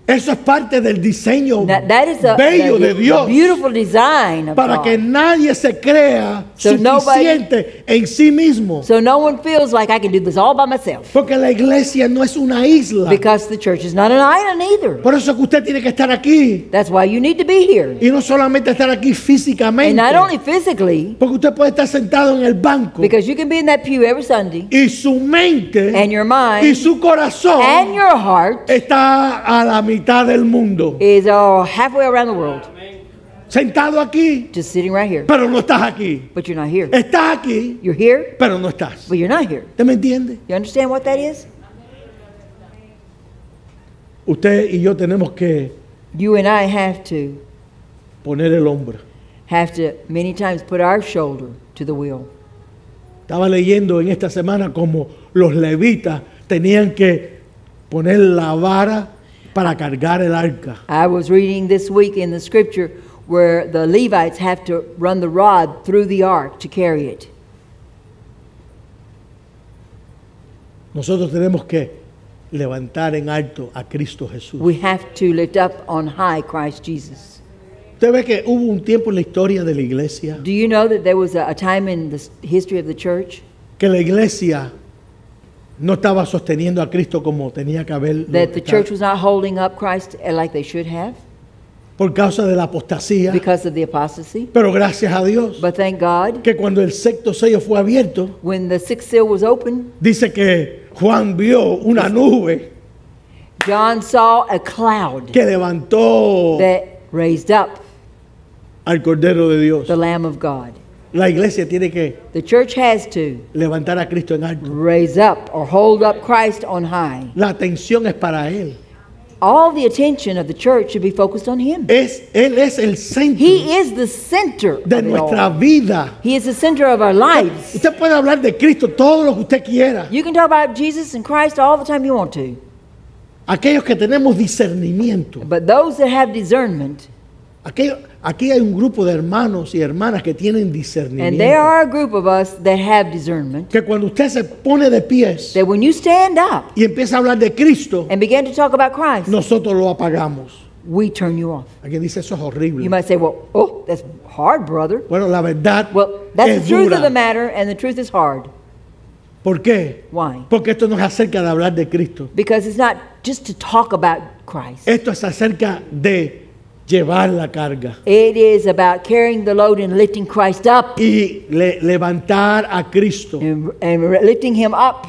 Eso es parte del diseño That, that is a, bello the- de Dios. beautiful design of para God. que nadie se crea So nobody- suficiente en sí mismo. So no one feels like I can do this all by myself. Porque la iglesia no es una isla. Because the church is not an island either. Por eso que usted tiene que estar aquí. That's why you need to be here. Y no solamente estar aquí And físicamente. not only physically, Porque usted puede estar sentado en el banco. because you can be in that pew every Sunday, y su mente and your mind y su corazón and your heart está a la mitad del mundo. is uh, halfway around the world, Sentado aquí, just sitting right here. pero no estás aquí. But you're not here. Estás aquí, You're here, pero no estás. but you're not here. ¿Usted me entiende? You understand what that is? Usted y yo tenemos que You and I have to poner el hombro. have to many times put our shoulder to the wheel. Estaba leyendo en esta semana como los levitas tenían que poner la vara para cargar el arca. I was reading this week in the scripture where the Levites have to run the rod through the ark to carry it. Nosotros tenemos que levantar en alto a Cristo Jesús. We have to lift up on high Christ Jesus. Usted ve que hubo un tiempo en la historia de la iglesia Do you know that there was a, a time in the s- history of the church que la iglesia no estaba sosteniendo a Cristo como tenía que haber that the church was not holding up Christ like they should have por causa de la apostasía. because of the apostasy? Pero gracias a Dios But thank God, que cuando el sexto sello fue abierto, when the sixth seal was open, dice que Juan vio una nube John saw a cloud que levantó that raised up al Cordero de Dios. the Lamb of God. La iglesia tiene que The church has to levantar a Cristo en alto. raise up or hold up Christ on high. La atención es para Él. All the attention of the church should be focused on Him. Es, él es el centro He is the center de of nuestra all. vida. He is the center of our lives. Usted puede hablar de Cristo todo lo que usted quiera. You can talk about Jesus and Christ all the time you want to. Aquellos que tenemos discernimiento. But those that have discernment, Aquello- aquí hay un grupo de hermanos y hermanas que tienen and there discernimiento. are a group of us that have discernment, Que cuando usted se pone de pies that when you stand up y empieza a hablar de Cristo, and begin to talk about Christ, nosotros lo apagamos. we turn you off. Alguien dice eso es horrible. You might say, well, oh, that's hard, brother. Bueno, la verdad Well, that's es the truth dura. of the matter, and the truth is hard. ¿Por qué? Why? Porque esto no es acerca de hablar de Cristo. Because it's not just to talk about Christ. Esto es acerca de llevar la carga It is about carrying the load and lifting Christ up y le- levantar a Cristo. and, and lifting him up.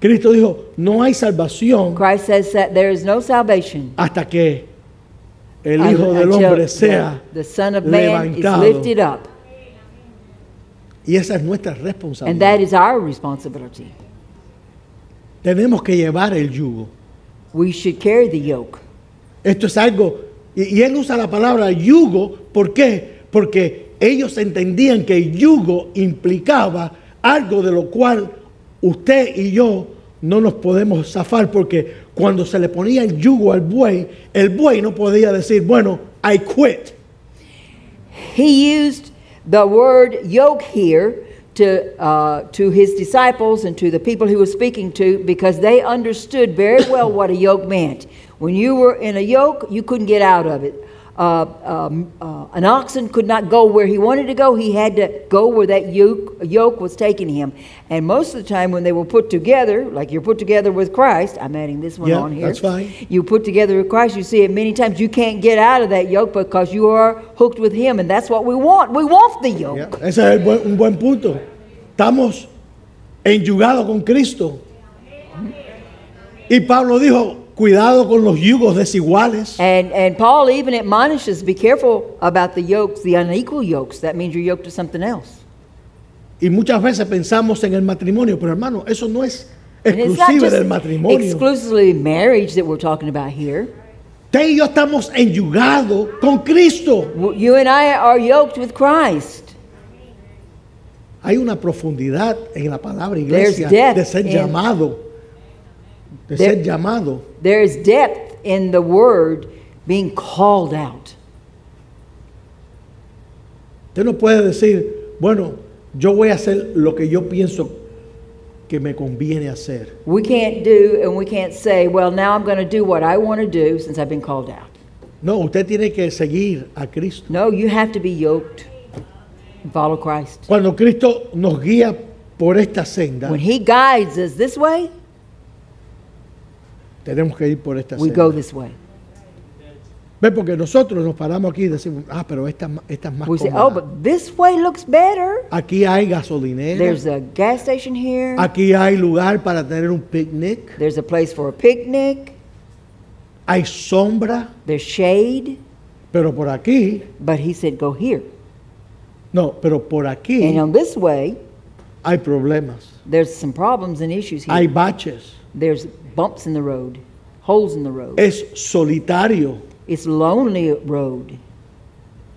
Cristo dijo, no hay salvación Christ says that there is no salvation hasta que el Hijo del until Hombre sea the, the Son of Man is levantado. lifted up. Y esa es nuestra And responsabilidad. that is our responsibility. Tenemos que llevar el yugo. We should carry the yoke. Esto es algo, y, él usa la palabra yugo, ¿por? Porque ellos entendían que yugo implicaba algo de lo cual usted y yo no nos podemos zafar, porque cuando se le ponía el yugo al buey, el buey no podía decir, bueno, I quit. He used the word yoke here to, uh, to his disciples and to the people he was speaking to because they understood very well what a yoke meant. When you were in a yoke, you couldn't get out of it. Uh, um, uh, an oxen could not go where he wanted to go. He had to go where that yoke, yoke was taking him. And most of the time, when they were put together, like you're put together with Christ, I'm adding this one Yeah, on here. that's fine. You put together with Christ, you see it many times. You can't get out of that yoke because you are hooked with Him, and that's what we want. We want the yoke. Ese es buen- un buen punto. Estamos enyugados con Cristo. Y Pablo dijo, cuidado con los yugos desiguales. And, and Paul even admonishes be careful about the yokes, the unequal yokes. That means you're yoked to something else. Y muchas veces pensamos en el matrimonio, pero hermano, eso no es And it's not exclusivo just del matrimonio. exclusively marriage that we're talking about here. Usted y yo estamos enyugados con Cristo. You and I are yoked with Christ. Hay una profundidad en la palabra There's iglesia depth de ser in- llamado. De There- ser llamado. There is depth in the word being called out. Usted no puede decir, bueno, yo voy a hacer lo que yo pienso que me conviene hacer. We can't do, and we can't say, well, now I'm going to do what I want to do since I've been called out. No, usted tiene que seguir a Cristo. No, you have to be yoked and follow Christ. Cuando Cristo nos guía por esta senda, When He guides us this way, tenemos que ir por esta we senda. go this way. Ve, porque nosotros nos paramos aquí y decimos, ah, pero esta, esta es más We say, cómoda. oh, but this way looks better. Aquí hay gasolinera. There's a gas station here. Aquí hay lugar para tener un picnic. There's a place for a picnic. Hay sombra. There's shade. Pero por aquí, But He said, go here. no, pero por aquí And on this way, hay problemas. there's some problems and issues here. Hay baches. There's bumps in the road, holes in the road. Es solitario. It's lonely road.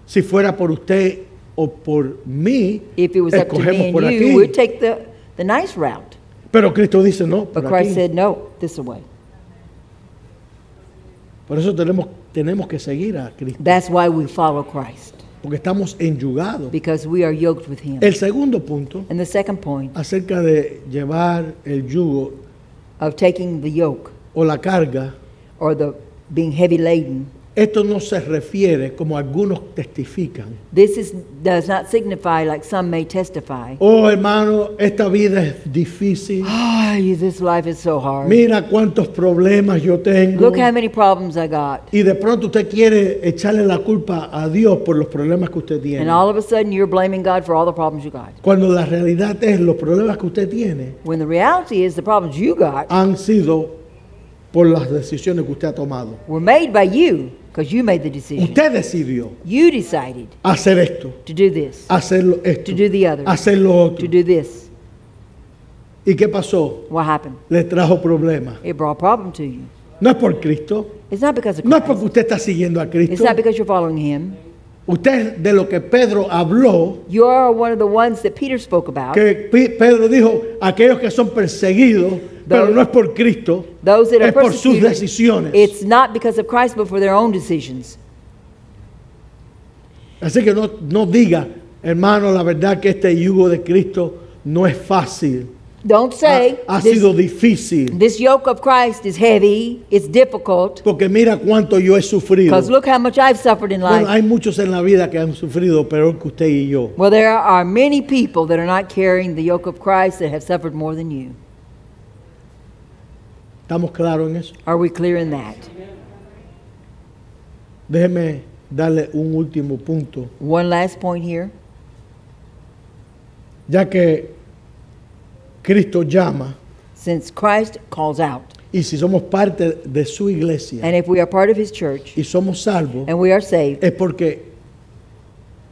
Si fuera por usted o por mí, If it was up to me escogemos and por you, aquí. we'd take the, the nice route. Pero Cristo dice no, por But Christ aquí. said, no, this way. Por eso tenemos, tenemos que seguir a Cristo. That's why we follow Christ, Porque estamos enyugados. because we are yoked with Him. El segundo punto, And the second point acerca de llevar el yugo of taking the yoke o la carga, or the being heavy laden, esto no se refiere, como algunos testifican. this is, does not signify like some may testify. Oh, hermano, esta vida es difícil. Ay, this life is so hard. Mira cuántos problemas yo tengo. Look how many problems I got. Y de pronto usted quiere echarle la culpa a Dios por los problemas que usted tiene. And all of a sudden you're blaming God for all the problems you got. Cuando la realidad es los problemas que usted tiene When the reality is the problems you got han sido por las decisiones que usted ha tomado. were made by you because you made the decision. Usted decidió You decided hacer esto, to do this, hacerlo esto, to do the other, hacer lo otro. to do this. ¿Y qué pasó? What happened? Le trajo problemas. It brought a problem to you. No es por Cristo, It's not because of no es Christ. porque usted está siguiendo a It's Cristo. not because you're following Him. Usted de lo que Pedro habló, You are one of the ones that Peter spoke about. que Pedro dijo, aquellos que son perseguidos, pero no es por Cristo, Those that are es por sus decisiones. it's not because of Christ, but for their own decisions. Así que no, no diga, hermano, la verdad que este yugo de Cristo no es fácil. Don't say ha this, sido difícil. this yoke of Christ is heavy, it's difficult, Porque mira cuánto yo he sufrido. because look how much I've suffered in Bueno, life. hay muchos en la vida que han sufrido peor que usted y yo. Well, there are many people that are not carrying the yoke of Christ that have suffered more than you. ¿Estamos claros en eso? Are we clear in that? Déjeme darle un último punto. One last point here. Ya que Cristo llama. Since Christ calls out, y si somos parte de su iglesia and if we are part of his church, y somos salvos, and we are saved, es porque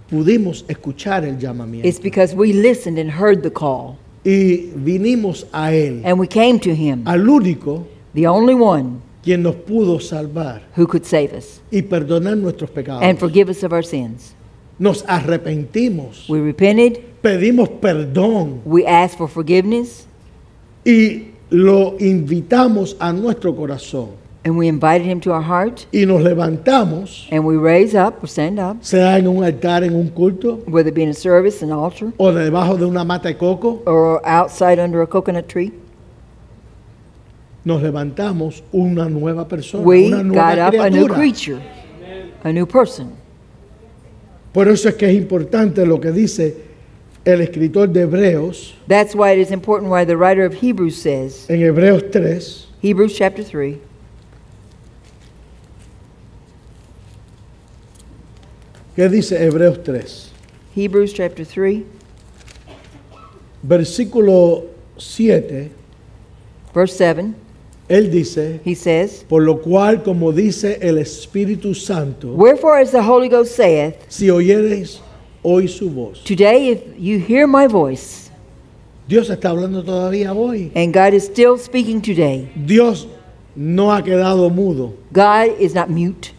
pudimos escuchar el llamamiento. it's because we listened and heard the call, y vinimos a Él, and we came to him, al único the only one quien nos pudo salvar who could save us y perdonar nuestros and pecados. forgive us of our sins. Nos arrepentimos, We repented, pedimos perdón we asked for forgiveness, y lo invitamos a nuestro corazón and we invited him to our heart, y nos levantamos, and we raise up or stand up, sea en un altar, en un culto whether it be in a service, an altar, o debajo de una mata de coco, or outside under a coconut tree. nos levantamos una nueva persona, We una got nueva up a new criatura. creature, a new person. Por eso es que es importante lo que dice el escritor de Hebreos That's why it is important why the writer of Hebrews says, en Hebreos 3, Hebrews chapter 3, ¿qué dice Hebreos 3? Hebrews chapter 3, Versículo 7, verse 7, él dice, he says, por lo cual, como dice el Espíritu Santo, Wherefore, as the Holy Ghost saith, si oyereis hoy su voz. Today, if you hear my voice, Dios está hablando todavía hoy. and God is still speaking today, Dios no ha quedado mudo. God is not mute.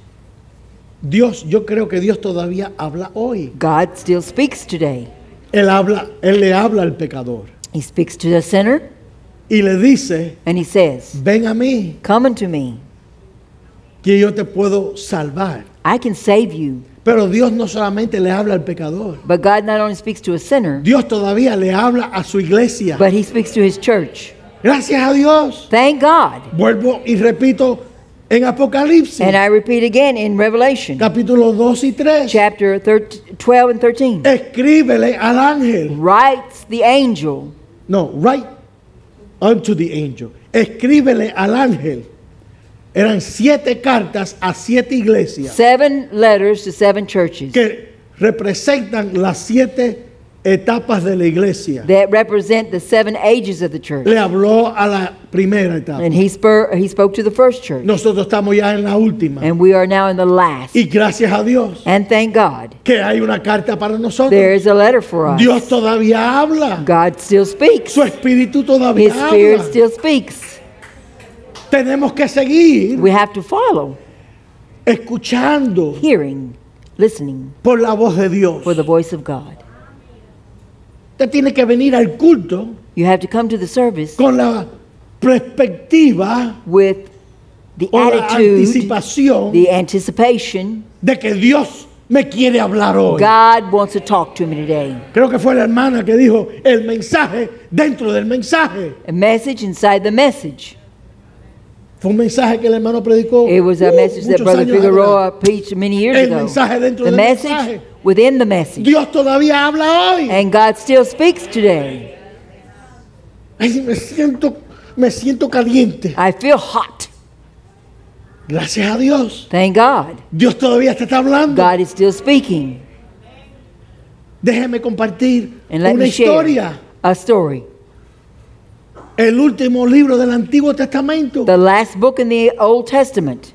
Dios, yo creo que Dios todavía habla hoy. God still speaks today. Él habla, él le habla al pecador He speaks to the sinner, y le dice, and he says, ven a mí, Come unto me, que yo te puedo salvar. I can save you. Pero Dios no solamente le habla al pecador, But God not only speaks to a sinner, Dios todavía le habla a su iglesia. but he speaks to his church. Gracias a Dios. Thank God. Vuelvo y repito en Apocalipsis, And I repeat again in Revelation, capítulos 2 y 3. chapter 13, 12 and 13. Escríbele al ángel. Writes the angel, No, write unto the angel. Escríbele al ángel. Eran siete cartas a siete iglesias seven letters to seven churches que representan las siete etapas de la iglesia. that represent the seven ages of the church. Le habló a la primera etapa. And he, spur, he spoke to the first church. Nosotros estamos ya en la última. And we are now in the last. Y gracias a Dios And thank God, que hay una carta para nosotros. there is a letter for us. Dios todavía habla. God still speaks. Su espíritu todavía His spirit habla. still speaks. Tenemos que seguir We have to follow, escuchando hearing, listening por la voz de Dios. for the voice of God. Usted tiene que venir al culto You have to come to the service con la perspectiva with the o la attitude, anticipación the anticipation. de que Dios me quiere hablar hoy. God wants to talk to me today. Creo que fue la hermana que dijo el mensaje dentro del mensaje. A message inside the message. Fue un mensaje que el hermano predicó. It was a uh, message that Brother Figueroa preached many years El ago. mensaje dentro The del message mensaje. within the message. Dios todavía habla hoy. And God still speaks today. Ay, me siento, me siento caliente. I feel hot. Gracias a Dios. Thank God. Dios todavía te está hablando. God is still speaking. Déjeme compartir And let una me share historia. a story. El último libro del Antiguo Testamento. The last book in the Old Testament.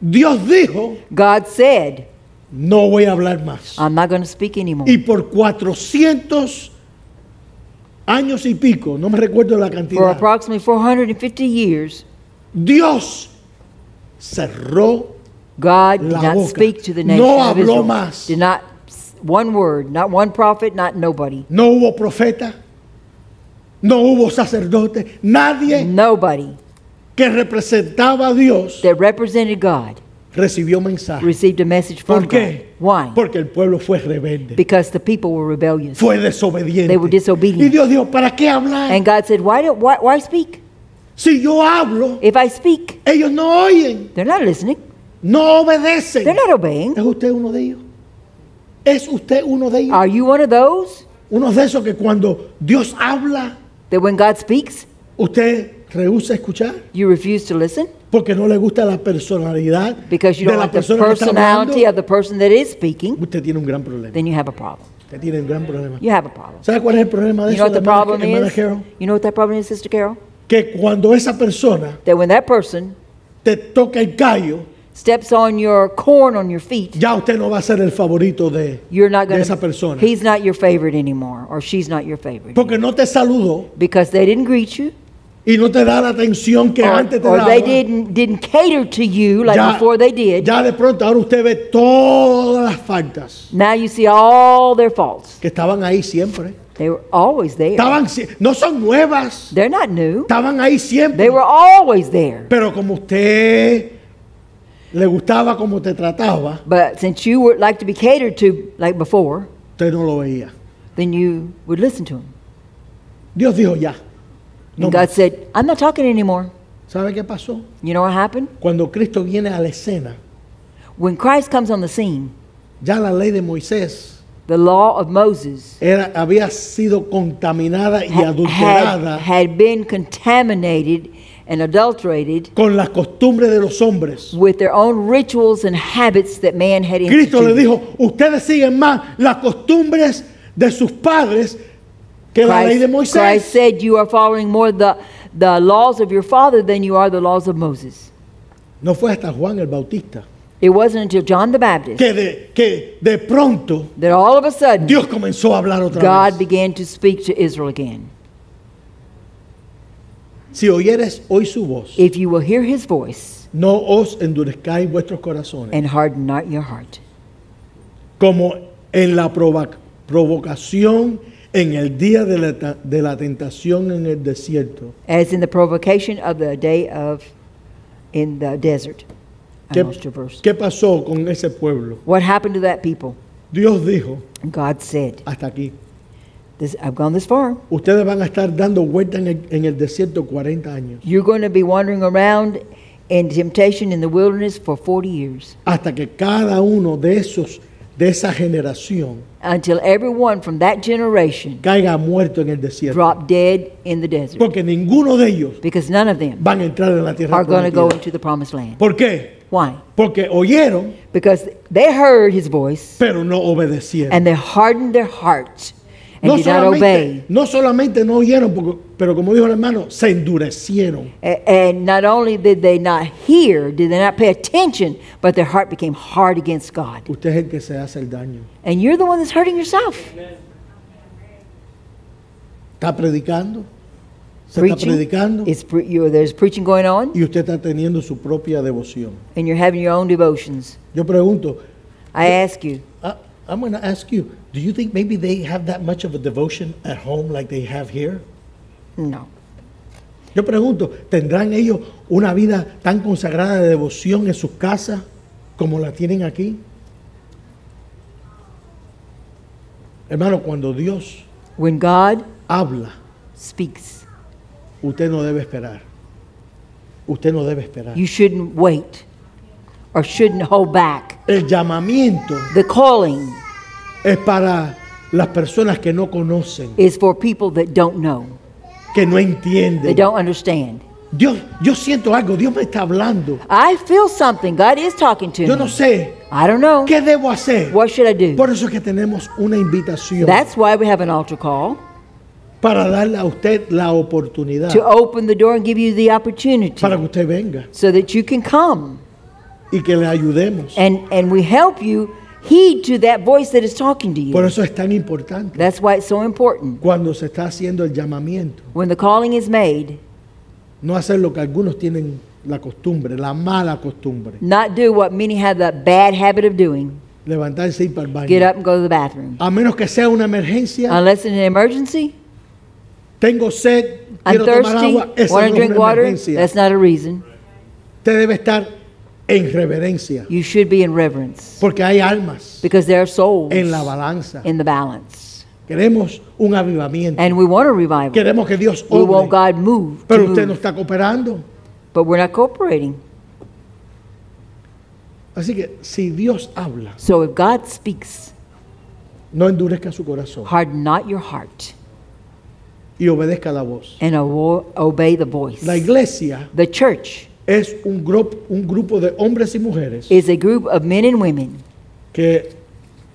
Dios dijo, God said, no voy a hablar más. I'm not going to speak anymore. Y por 400 años y pico, no me recuerdo la For cantidad, approximately 450 years, Dios cerró God did not speak to the nation No of habló Israel. más. Did not one word, not one prophet, not nobody. No hubo profeta, no hubo sacerdote, nadie Nobody que representaba a Dios that represented God recibió mensaje. received a message from ¿Por qué? God. Why? Porque el pueblo fue rebelde, Because the people were rebellious. fue desobediente. They were disobedient. Y Dios dijo, ¿para qué hablar? And God said, why, do, why, why speak? Si yo hablo, If I speak, ellos no oyen, they're not listening. no obedecen. They're not obeying. ¿Es usted uno de ellos? ¿Es usted uno de ellos? Are you one of those Uno de esos que cuando Dios habla, that when God speaks, usted rehúsa escuchar you refuse to listen? porque no le gusta la personalidad Because you de don't la like the persona que está hablando. personality of the person that is speaking, Usted tiene un gran problema. then you have a problem. Usted tiene un gran problema. You have a problem. ¿Sabe cuál es el problema de You know eso, what the hermana- problem hermana is? Carol? You know what that problem is, Sister Carol? Que cuando esa persona That when that person te toca el callo, steps on your corn on your feet, ya usted no va a ser el favorito de, you're not de going esa persona. he's not your favorite anymore, or she's not your favorite. Porque no te saludó Because they didn't greet you, y no te da la atención que or, antes te or daba. they didn't, didn't cater to you like Ya- before they did. Ya de pronto ahora usted ve todas las faltas Now you see all their faults. que estaban ahí siempre. They were always there. Estaban, si- no son nuevas, They're not new. estaban ahí siempre. They were always there. Pero como usted le gustaba como te trataba, But since you would like to be catered to like before, usted no lo veía. then you would listen to him. Dios dijo ya. No And God más. said, I'm not talking anymore. ¿Sabe qué pasó? You know what happened? Cuando Cristo viene a la escena, When Christ comes on the scene, ya la ley de Moisés the law of Moses era, había sido contaminada y ha- adulterada had, had been contaminated and adulterated con las costumbres de los hombres. with their own rituals and habits that man had Cristo le instituted. dijo, ustedes siguen más las costumbres de sus padres que la ley de Christ, Moisés. Christ said, You are following more the, the laws of your father than you are the laws of Moses. No fue hasta Juan el Bautista It wasn't until John the Baptist que de, que de pronto that all of a sudden Dios comenzó a hablar otra God vez. began to speak to Israel again. Si oyeres hoy su voz, If you will hear his voice no os endurezcáis vuestros corazones, and harden not your heart, como en la provoc- provocación en el día de la, de la tentación en el desierto. as in the provocation of the day of in the desert. ¿Qué, qué pasó con ese pueblo? What happened to that people? Dios dijo, God said, hasta aquí, this, I've gone this far. ustedes van a estar dando vueltas en el, en el desierto 40 años, You're going to be wandering around in temptation in the wilderness for 40 years hasta que cada uno de esos, de esa generación, until everyone from that generation caiga muerto en el desierto. drop dead in the desert. Porque ninguno de ellos Because none of them van a entrar en la tierra are going to go into the promised land. ¿Por qué? Why? Porque oyeron, Because they heard his voice pero no obedecieron. and they hardened their hearts and No did not solamente, obey. no solamente no oyeron, porque- pero como dijo el hermano, se endurecieron. A- And not only did they not hear, did they not pay attention, but their heart became hard against God. Usted es el que se hace el daño. And you're the one that's hurting yourself. Está predicando, se está predicando It's pre- you, there's preaching going on, y usted está teniendo su propia devoción. and you're having your own devotions. Yo pregunto, I ask you, I, I'm going to ask you, do you think maybe they have that much of a devotion at home like they have here? no. Yo pregunto, ¿tendrán ellos una vida tan consagrada de devoción en sus casas como la tienen aquí? Hermano, cuando Dios When God habla, speaks, usted no debe esperar. Usted no debe esperar. you shouldn't wait or shouldn't hold back. El llamamiento The calling es para las personas que no conocen, is for people that don't know, que no that entienden. don't understand. Dios, yo siento algo, Dios me está hablando. I feel something. God is talking to Yo me. no sé I don't know. qué debo hacer. What should I do? Por eso es que tenemos una invitación That's why we have an altar call para darle a usted la oportunidad to open the door and give you the opportunity para que usted venga so that you can come y que le ayudemos. and, and we help you heed to that voice that is talking to Por you. eso es tan importante That's why it's so important. cuando se está haciendo el llamamiento, When the calling is made, no hacer lo que algunos tienen la costumbre, la mala costumbre, not do what many have the bad habit of doing levantarse y ir para el get baño. up and go to the bathroom. A menos que sea una emergencia, Unless in an emergency, tengo sed, I'm quiero tomar thirsty, agua, esa want no to es drink una water, emergencia. that's not a reason. Usted debe estar en reverencia, You should be in reverence porque hay almas because there are souls en la balanza. in the balance. Queremos un avivamiento. And we want a revival. Queremos que Dios We want obre, God move. to pero usted no move. está cooperando. But we're not cooperating. Así que si Dios habla, So if God speaks, no endurezca su corazón harden not your heart y obedezca la voz. and obey the voice. La iglesia The church es un grupo, un grupo de hombres y mujeres is a group of men and women que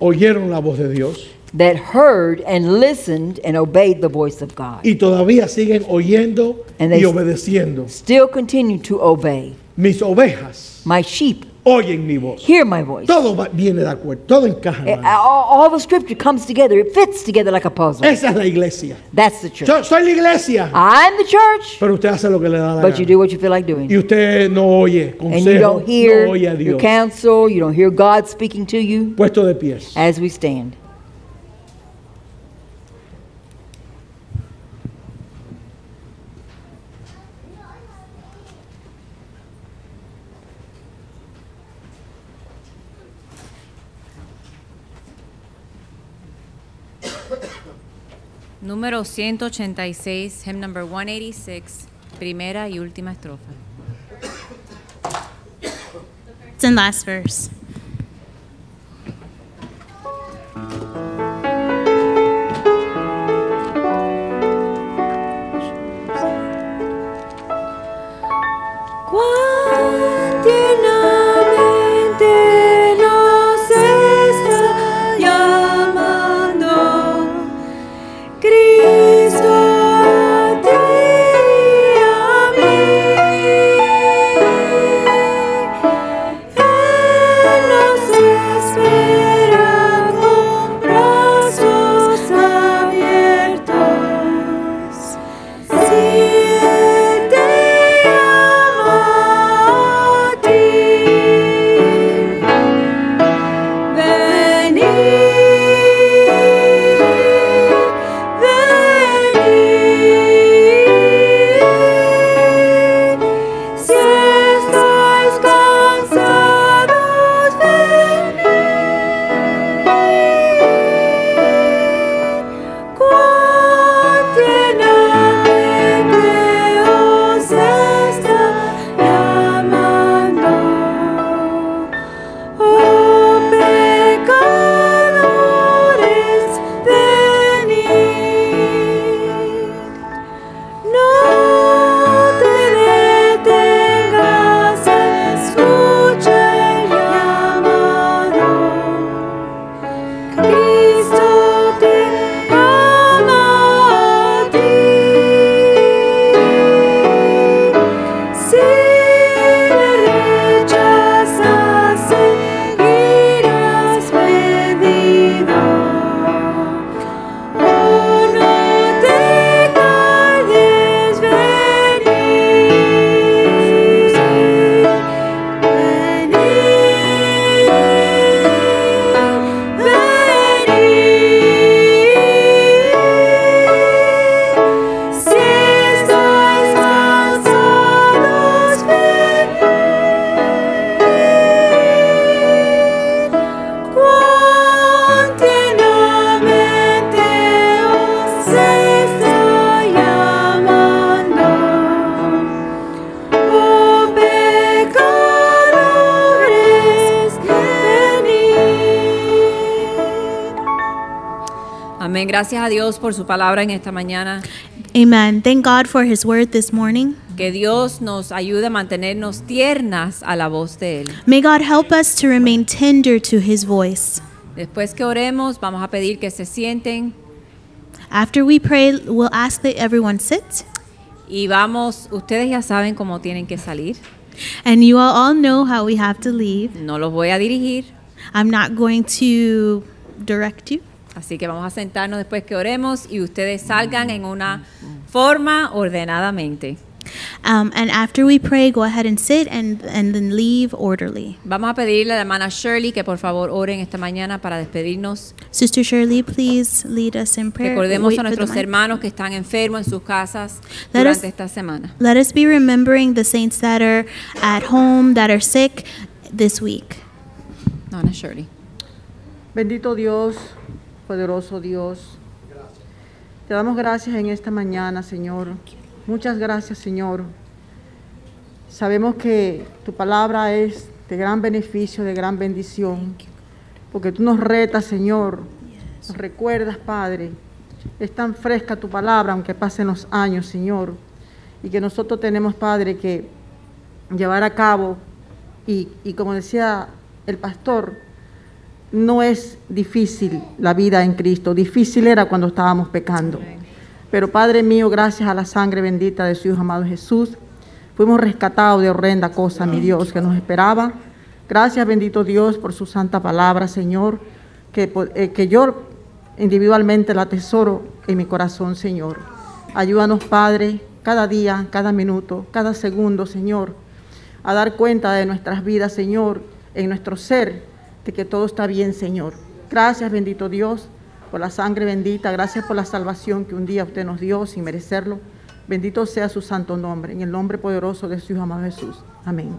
oyeron la voz de Dios that heard and listened and obeyed the voice of God. y todavía siguen oyendo And they y obedeciendo. still continue to obey. Mis ovejas My sheep oyen mi voz. hear my voice. Todo va- viene de acuerdo, todo encaja. Eh. All, all the scripture comes together. It fits together like a puzzle. Esa es la iglesia. That's the church. Yo soy la iglesia, I'm the church, pero usted hace lo que le da la but you do what you feel like doing. Y usted no oye And you don't hear no oye a your counsel, you don't hear God speaking to you Puesto de pies. as we stand. Número 186, hymn number 186, primera y última estrofa. It's in last verse. Cuán Gracias a Dios por su palabra en esta mañana. Amen. Thank God for his word this morning. Que Dios nos ayude a mantenernos tiernas a la voz de Él. May God help us to remain tender to his voice. Después que oremos, vamos a pedir que se sienten After we pray, we'll ask that everyone sit. y vamos, ustedes ya saben cómo tienen que salir. And you all, all know how we have to leave. No los voy a dirigir, I'm not going to direct you. Así que vamos a sentarnos después que oremos y ustedes salgan en una forma ordenadamente. Um, and after we pray, go ahead and sit and, and then leave orderly. Vamos a pedirle a la hermana Shirley que por favor oren esta mañana para despedirnos. Sister Shirley, please lead us in prayer. Recordemos Wait a nuestros hermanos que están enfermos en sus casas Let durante us- esta semana. Let us be remembering the saints that are at home, that are sick this week. Hermana Shirley. Bendito Dios, poderoso Dios. Te damos gracias en esta mañana, Señor. Muchas gracias, Señor. Sabemos que tu palabra es de gran beneficio, de gran bendición, porque tú nos retas, Señor. Nos recuerdas, Padre. Es tan fresca tu palabra, aunque pasen los años, Señor. Y que nosotros tenemos, Padre, que llevar a cabo. Y, y como decía el pastor, no es difícil la vida en Cristo, difícil era cuando estábamos pecando. Pero Padre mío, gracias a la sangre bendita de su Hijo amado Jesús, fuimos rescatados de horrenda cosa, mi Dios, que nos esperaba. Gracias, bendito Dios, por su santa palabra, Señor, que, eh, que yo individualmente la atesoro en mi corazón, Señor. Ayúdanos, Padre, cada día, cada minuto, cada segundo, Señor, a dar cuenta de nuestras vidas, Señor, en nuestro ser, de que todo está bien, Señor. Gracias, bendito Dios, por la sangre bendita. Gracias por la salvación que un día usted nos dio sin merecerlo. Bendito sea su santo nombre, en el nombre poderoso de su amado Jesús. Amén.